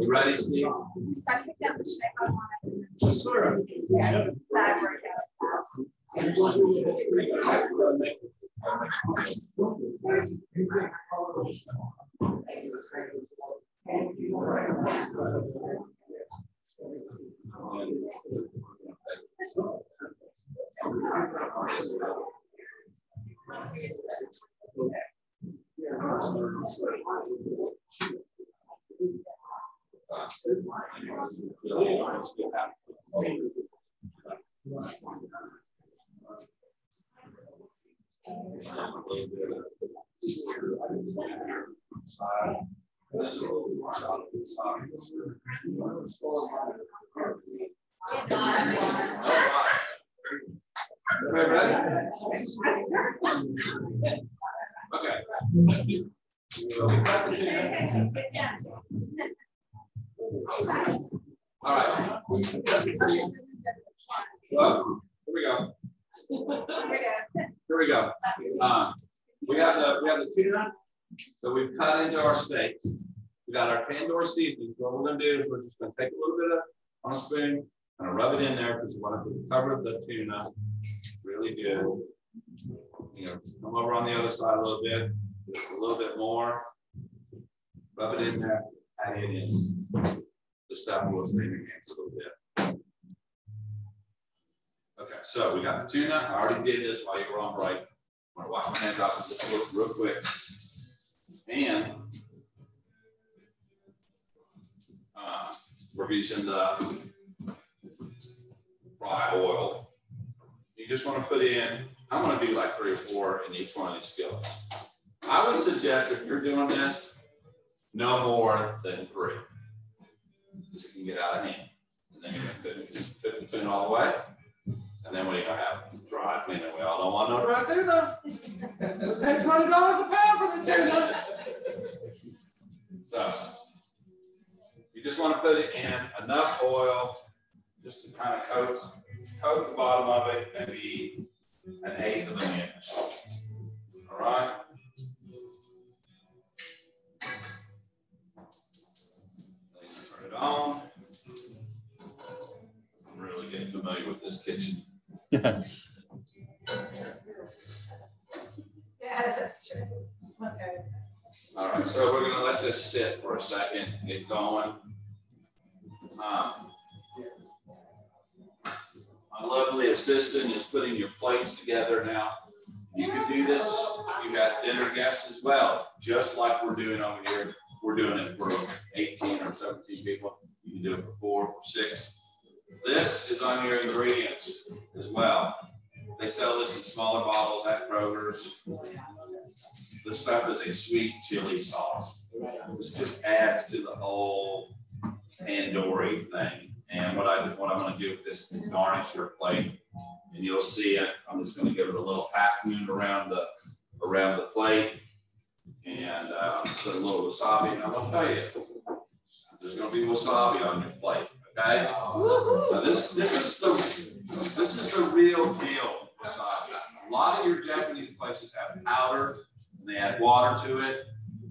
ready, Steve? Yes, ready? Okay. We've got the two. All right. Well, here we go. Here we go. Um, we have the, we have the tuna. So we've cut into our steaks. We got our tandoori seasonings. What we're gonna do is we're just gonna take a little bit of, spoon, and rub it in there because we want to cover the tuna really good. You know, come over on the other side a little bit, just a little bit more. Rub it in there, add it in. Just stop what's in your hands a little bit. Okay, so we got the tuna. I already did this while you were on break. I'm gonna wash my hands off just look real quick. And uh, we're using the fry oil. You just want to put in, I'm going to do like three or four in each one of these skillets. I would suggest if you're doing this, no more than three. Because it can get out of hand. And then you're going to put, put the tuna all the way. And then what are you going to have? Dry tuna. We all don't want no dry tuna. Pay twenty dollars a pound for the tuna. So just want to put it in enough oil just to kind of coat, coat the bottom of it, maybe an eighth of an inch. All right. Turn it on. I'm really getting familiar with this kitchen. *laughs* Yeah, that's true. Okay. All right, so we're gonna let this sit for a second, get going. Um, My lovely assistant is putting your plates together now. You can do this, you got dinner guests as well, just like we're doing over here we're doing it for eighteen or seventeen people. You can do it for four, for six. This is on your ingredients as well. They sell this in smaller bottles at Kroger's. This stuff is a sweet chili sauce. This just adds to the whole tandoori thing. And what I, what I'm gonna do with this is garnish your plate. And you'll see it. I'm just gonna give it a little half moon around the, around the plate. And, uh, put a little wasabi. And I'm gonna tell you, there's gonna be wasabi on your plate, okay? Now this, this is the, this is the real deal wasabi. A lot of your Japanese places have powder, and they add water to it,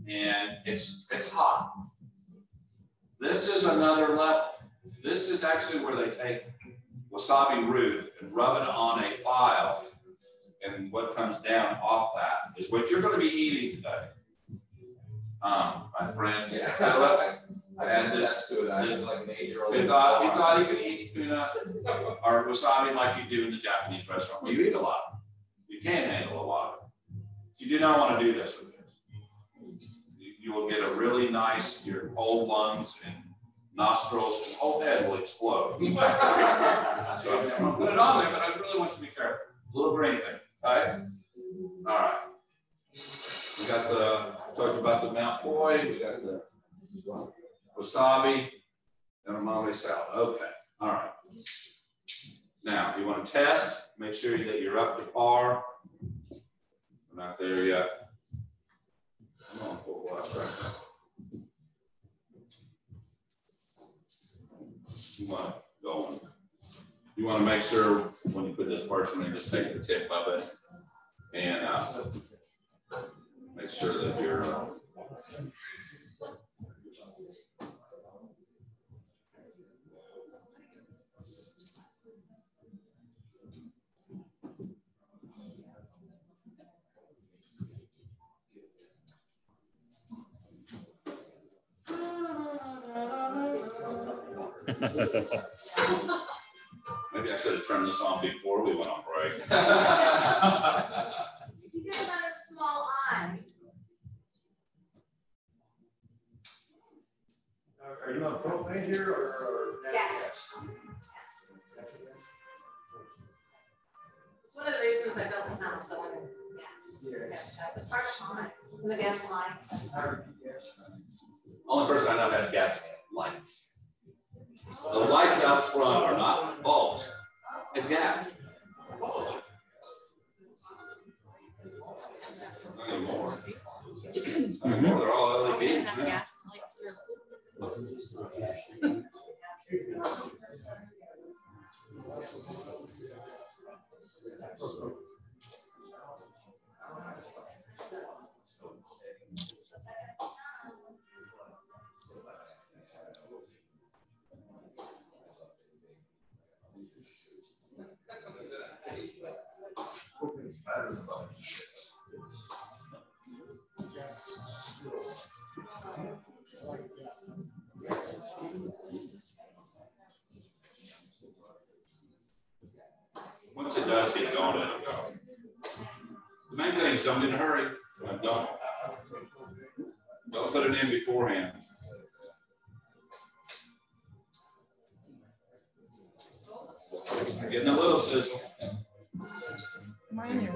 and it's, it's hot. This is another level. This is actually where they take wasabi root and rub it on a file, and what comes down off that is what you're gonna be eating today. Um, my friend, Philip, *laughs* and this, to it. I feel like eight-year-old. he thought, he thought he could eat tuna or wasabi like you do in the Japanese restaurant. Well, you eat a lot. You can handle a lot. You do not want to do this with this. You, will get a really nice, your whole lungs and nostrils and whole head will explode. *laughs* so I'm gonna put it on there, but I really want you to be careful. Little green thing, all right? All right. We got the, talked about the Mount Boy, we got the wasabi, and edamame salad. Okay, all right. Now, you want to test, make sure that you're up to par. We're not there yet. Come on, pull one second. You want to go on. You want to make sure when you put this parchment in, just take the tip of it and uh, make sure that you're Maybe I should have turned this on before we went on break. *laughs* You get it on a small eye. Are you on propane here or? or natural Yes. It's one of the reasons I built the house, I wanted gas. Yes. It was hard on it, and the gas lines. Yes. Only person I know has gas lights. The lights out front are not bulbs, it's gas. Not anymore. Anymore, They're all LEDs. *laughs* now. Once it does get going, it'll go. The main thing is don't get in a hurry. Don't, don't put it in beforehand. Getting a little sizzle. Mining.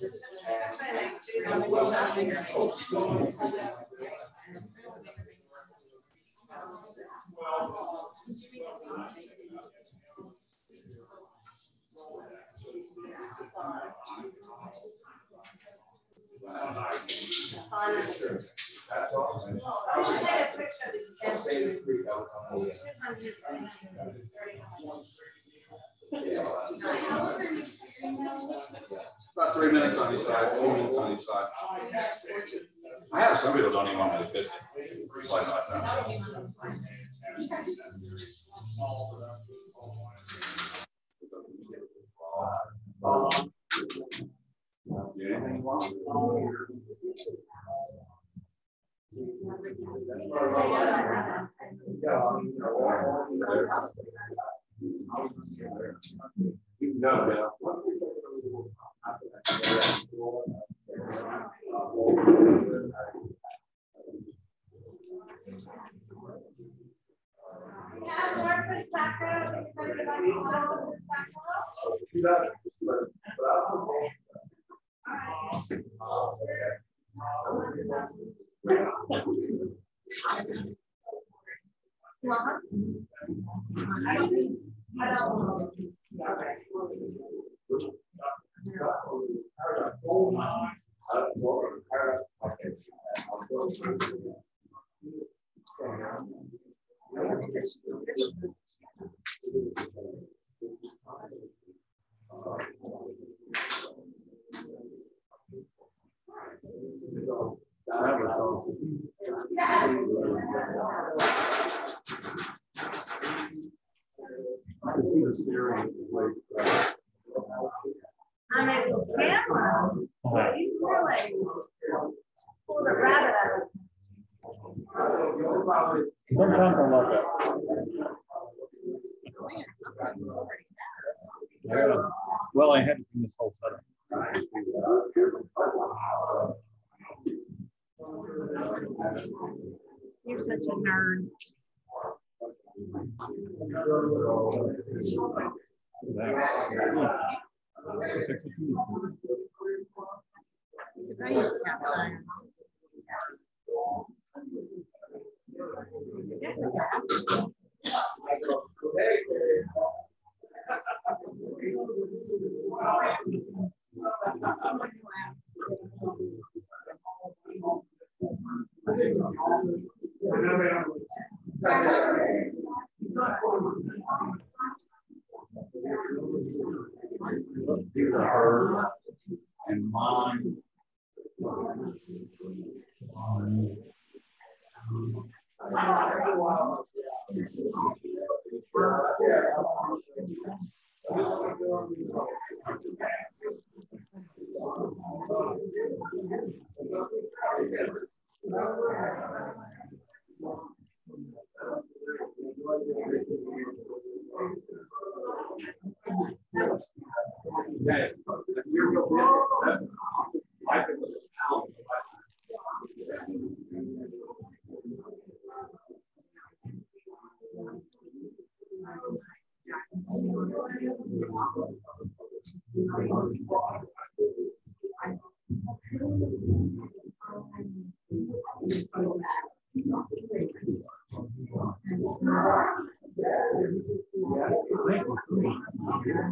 just prosecco?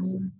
Awesome.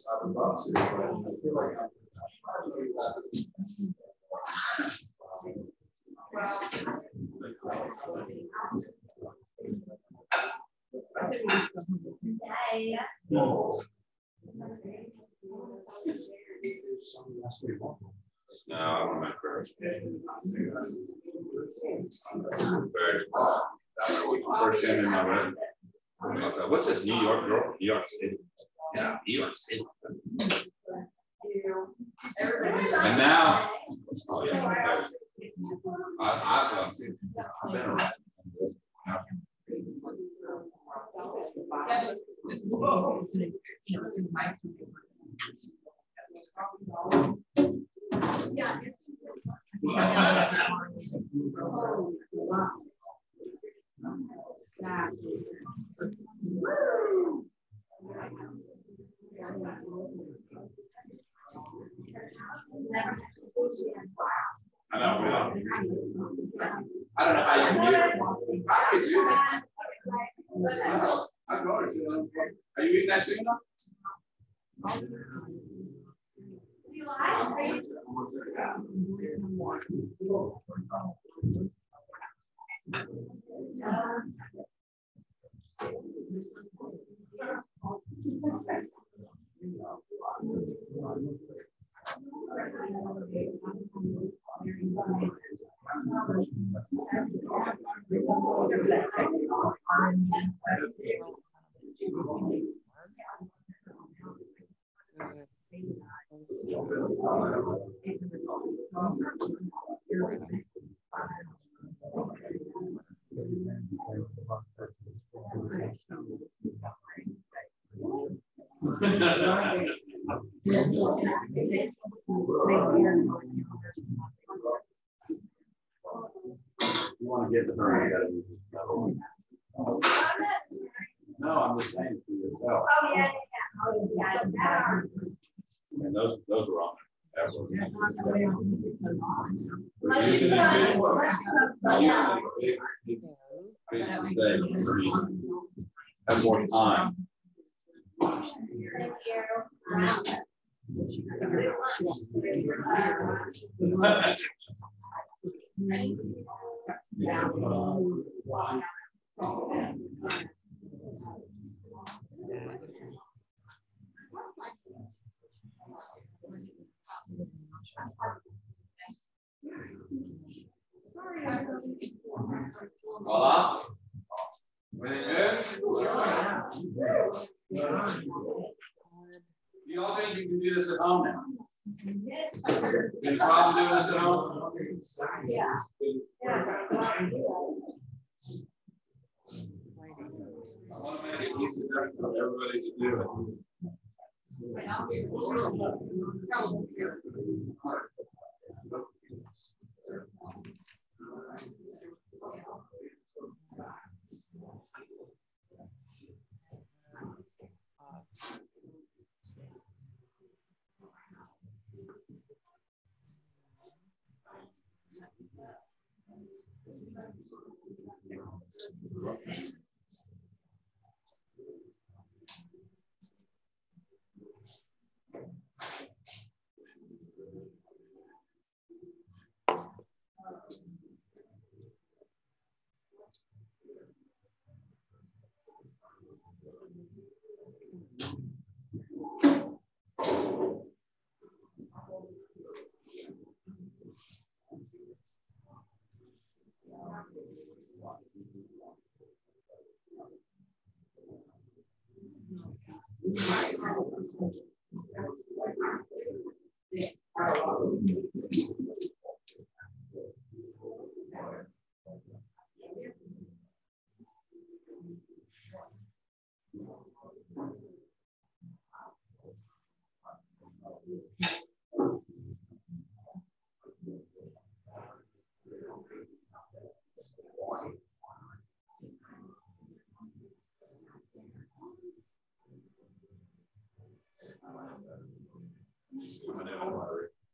this other boxes, but I feel like I'm arguing that. No, I don't first. What's this New York girl? New York City years. And now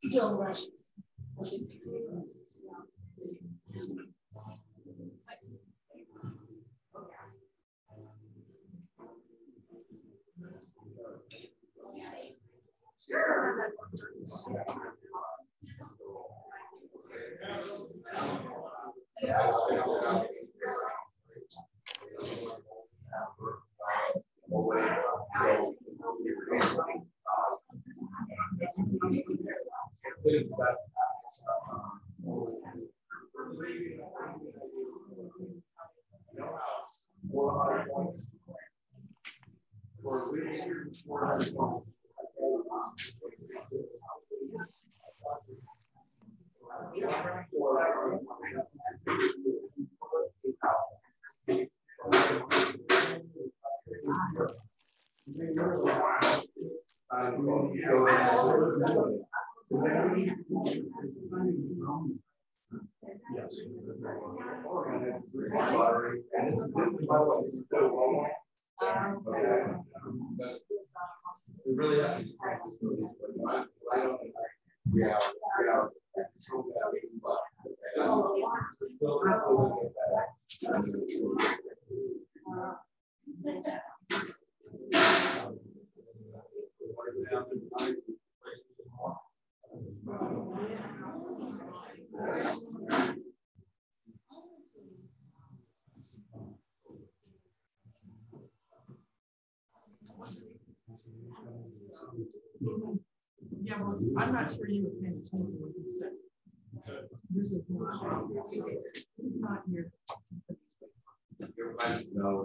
still rushes.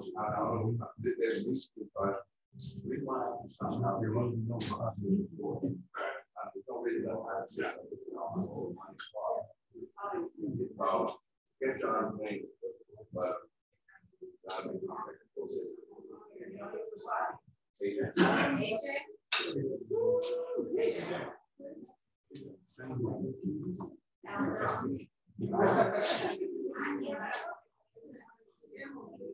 está a lutar, detesto isso, porque faz. Está que não.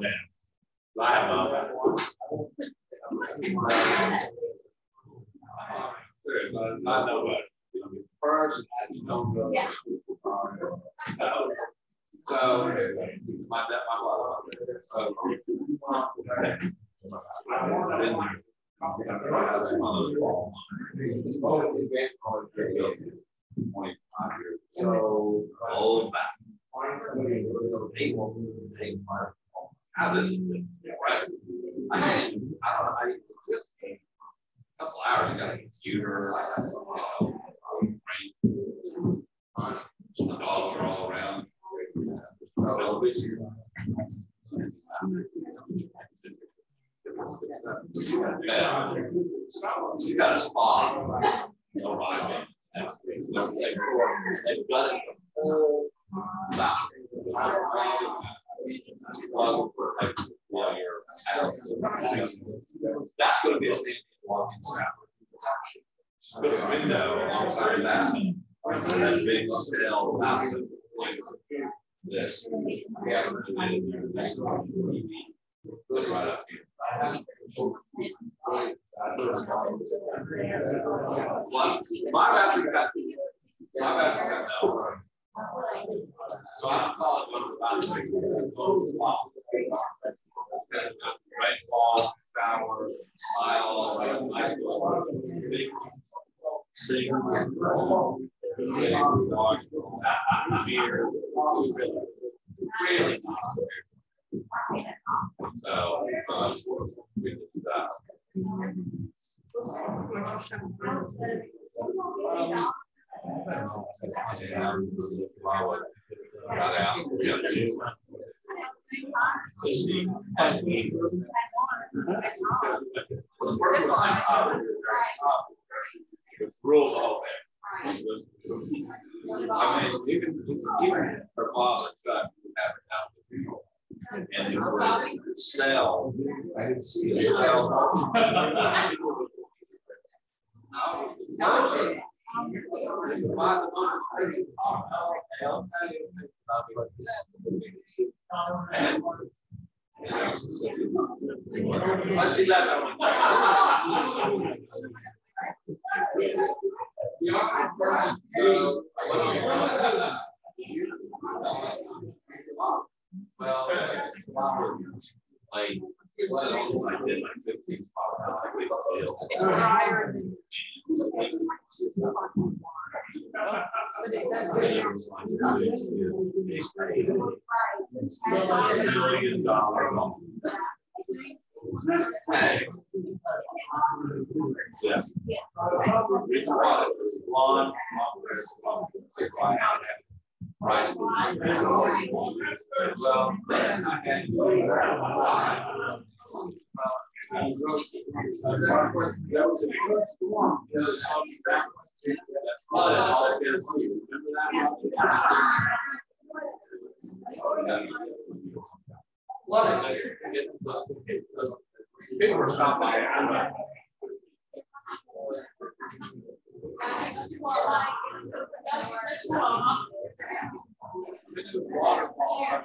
like, oh, man. I have a. Seriously, I know. First, you don't go. Yeah. So, my, that, my father. So. So, old back. How does it? right? I mean, I don't know how you just a couple hours, you got a computer, you know. right? The dogs are all around. Television. Yeah. You got a spot. No right. They've got it. whole back. That's gonna be a standing walking sound. Put a window alongside that. That big cell out of this. Yeah. Put it right up here. Well, my bathroom got, my bathroom got no. So I call it one of the bathrooms. Right wall, shower, tile, right, nice wall, big sink, big wash, beer, really Much 11. Well, then I had. People were stopped by is waterfall.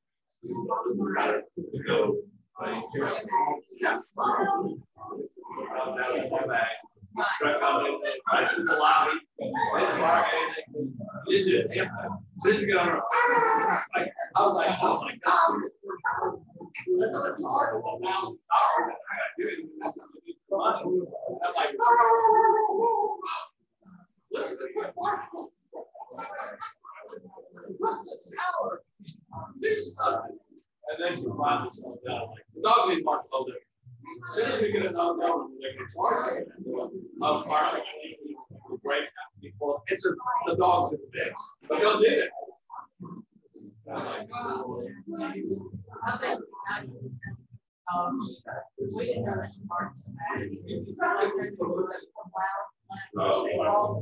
back, to go. Gotta- we yeah. Right to the lobby. Did you? Did you get on? I was like, oh my God. It's hard to walk down. I gotta do it. I'm like. Listen to. What's the? Do um, stuff. And then she finally slowed down. Like, the dog didn't mark slow down. As soon as we get another going, they can charge it. Oh, Carly, break people. It's a, the dogs are big, but they'll do it. Like, this. Oh, wow.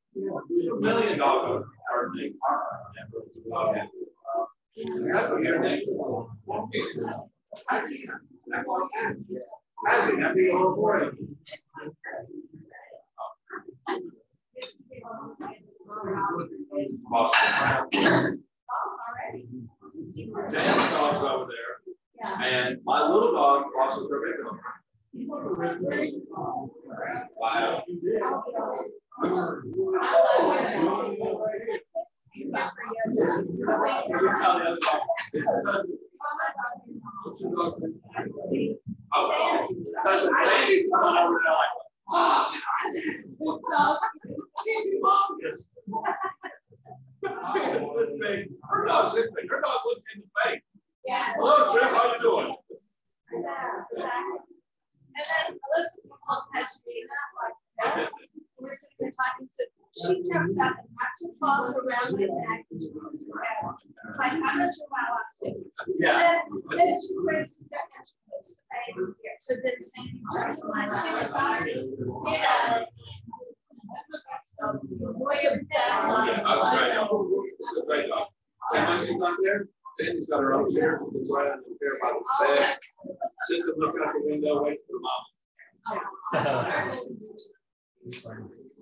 right. A Million dollars, what you're thinking. I can't, I can't. I think all dog's over there, and my little dog crosses. Wow. You. Her big, looks in the face. Yeah. Hello, Chef, how you doing? And then Elizabeth called Pashmina, like, that's, we're sitting there talking, so she jumps up and actually falls around my neck. Like, I'm not sure why I laughed. Yeah. Then, then she wears, that and she puts the baby here, so then Sandy jumps on my lap. Yeah. Boy, you're the best. Yeah, I was right. It's a great dog. And when she's not there, Sandy's got her own chair, it's right on the chair by the bed. Sits and looking out the window, waiting for mom. *laughs* *laughs*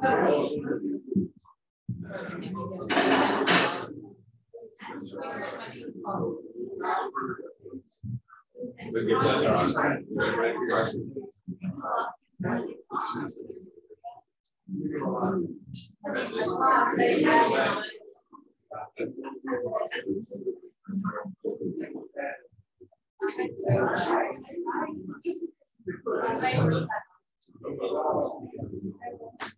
We get that right here. I said, I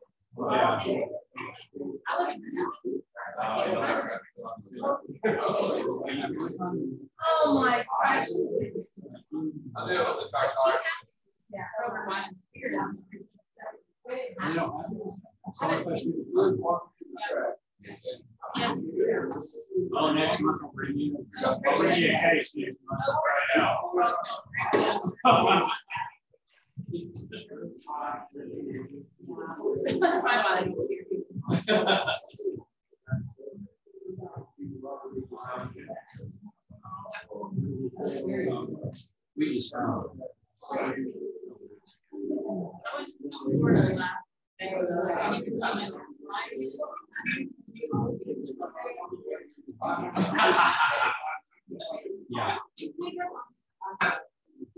Oh my gosh. I. Yeah, over my spirit. You. Oh, next month I'll bring you. I'll bring you a it out. We just found. Yeah.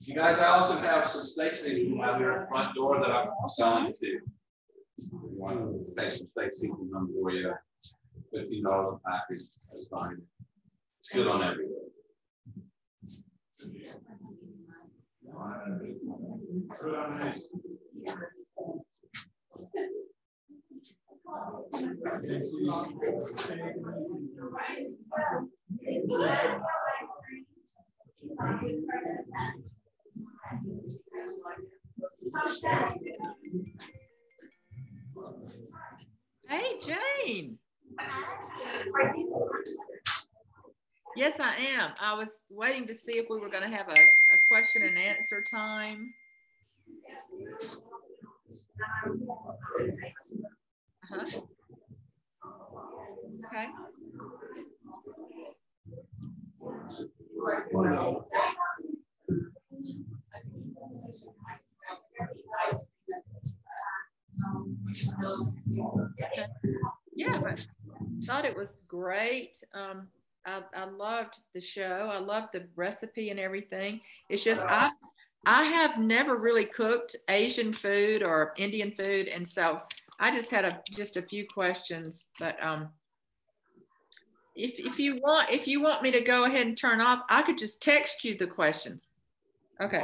You guys, I also have some steak seasoning out here at the front door that I'm selling to take some steak seasoning on for you, fifteen dollars a package, that's fine. It's good on everything. Hey, Jane. Yes, I am. I was waiting to see if we were going to have a, a question and answer time. Uh-huh. Okay. Yeah, but thought it was great. Um, I, I loved the show. I loved the recipe and everything. It's just I I have never really cooked Asian food or Indian food, and so I just had a just a few questions. But um, if if you want if you want me to go ahead and turn off, I could just text you the questions. Okay.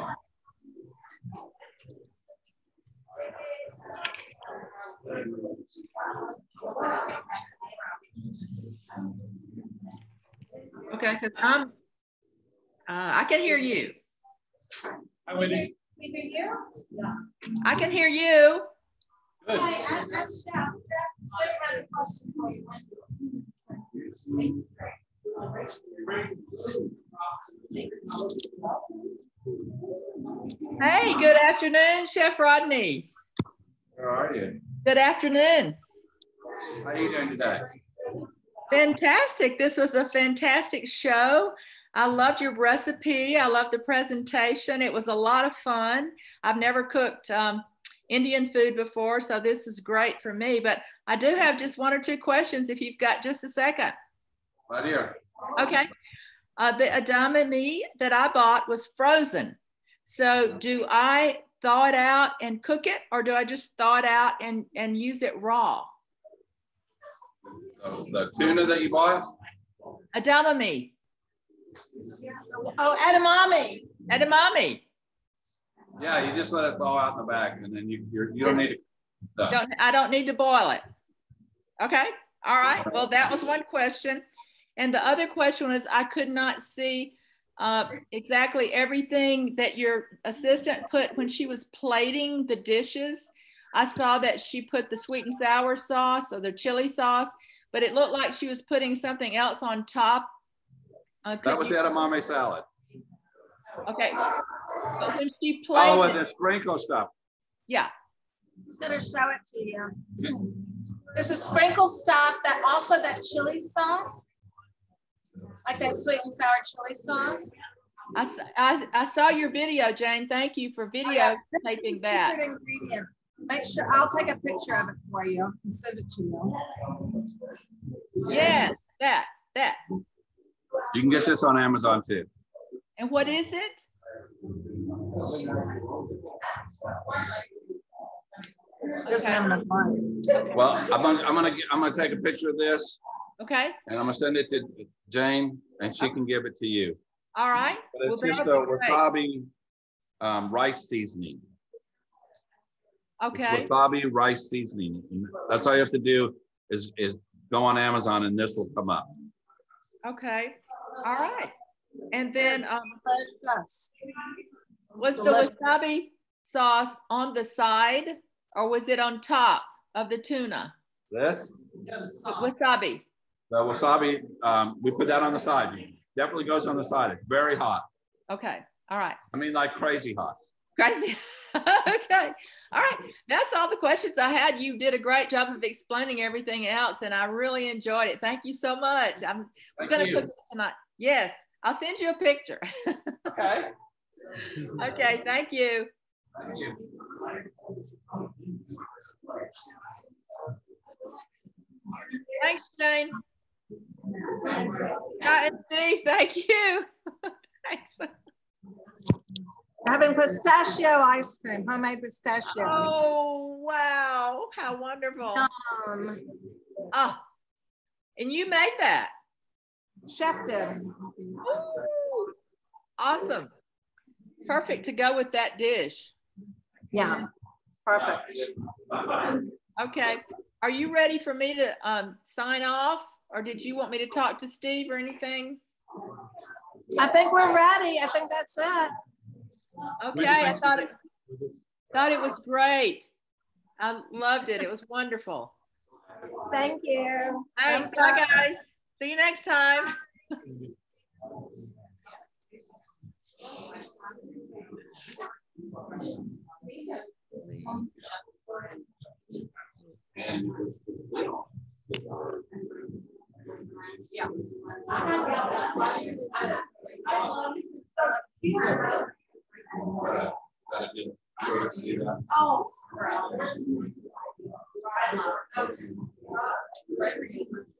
Okay, because I'm, uh, I can hear you. I can hear you? I can hear you. Good. Hi, I- I- Steph. Steph has a question for you. Hey, good afternoon, Chef Rodney. How are you? Good afternoon. How are you doing today? Fantastic. This was a fantastic show. I loved your recipe. I loved the presentation. It was a lot of fun. I've never cooked um, Indian food before, so this was great for me. But I do have just one or two questions if you've got just a second. Right here. Okay. Uh, the edamame that I bought was frozen. So do I thaw it out and cook it, or do I just thaw it out and, and use it raw? So The tuna that you bought? Edamame, Oh, edamame. edamame. Yeah, you just let it thaw out in the back and then you, you're, you don't need to. Don't, I don't need to boil it. Okay, all right. Well, that was one question. And the other question was, I could not see uh, exactly everything that your assistant put when she was plating the dishes. I saw that she put the sweet and sour sauce or the chili sauce, but it looked like she was putting something else on top. Uh, That was you- edamame salad. Okay. But when she Oh, and plated, the sprinkle stuff. yeah, I'm Just gonna show it to you. This is sprinkle stuff that also that chili sauce. Like that sweet and sour chili sauce. I, I, I saw your video, Jane. Thank you for video Oh, yeah. This is a that. secret ingredient. Make sure, I'll take a picture of it for you and send it to you. Yes, that, that. You can get this on Amazon too. And what is it? Just having a fun. Well, I'm gonna, I'm gonna, get- I'm gonna take a picture of this Okay, and I'm gonna send it to Jane and she can give it to you. all right. But Well, it's just a wasabi um, rice seasoning. It's Okay, wasabi rice seasoning. And That's all you have to do is, is go on Amazon and this will come up. okay, all right. And then, um, was the wasabi sauce on the side or was it on top of the tuna? This, Wasabi, the wasabi, um, we put that on the side. Definitely goes on the side. It's very hot. okay, all right. I mean, like crazy hot. Crazy. *laughs* okay. All right. That's all the questions I had. You did a great job of explaining everything else, and I really enjoyed it. Thank you so much. I'm we're gonna you. cook it tonight. Yes, I'll send you a picture. Okay. *laughs* okay. Thank you. Thank you. Thanks, Jane. Scott and Steve, thank you. *laughs* Thanks. Having pistachio ice cream, homemade pistachio. Oh wow! How wonderful. Um, Oh, and you made that. Did. Ooh, awesome. Perfect to go with that dish. Yeah, perfect. Okay. Are you ready for me to um, sign off? Or did you want me to talk to Steve or anything? I think we're ready. I think that's it. Okay, I thought it, thought it was great. I loved it. It was wonderful. Thank you. Thanks, bye guys. See you next time. Oh. I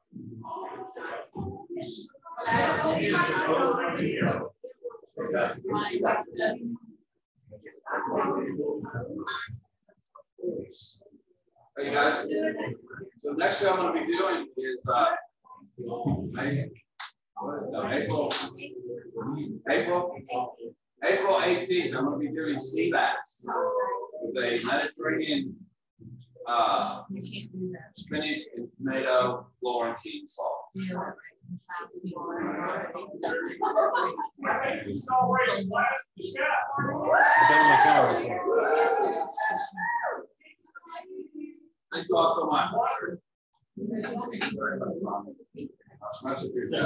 Hey guys, so next thing I'm gonna be doing is, uh, April, April, April eighteenth, I'm gonna be doing sea bass with a Mediterranean, uh, spinach and tomato Florentine sauce. *laughs* Thanks all so much. Much appreciated.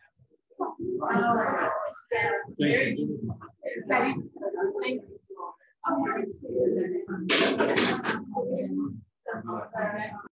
Thank you.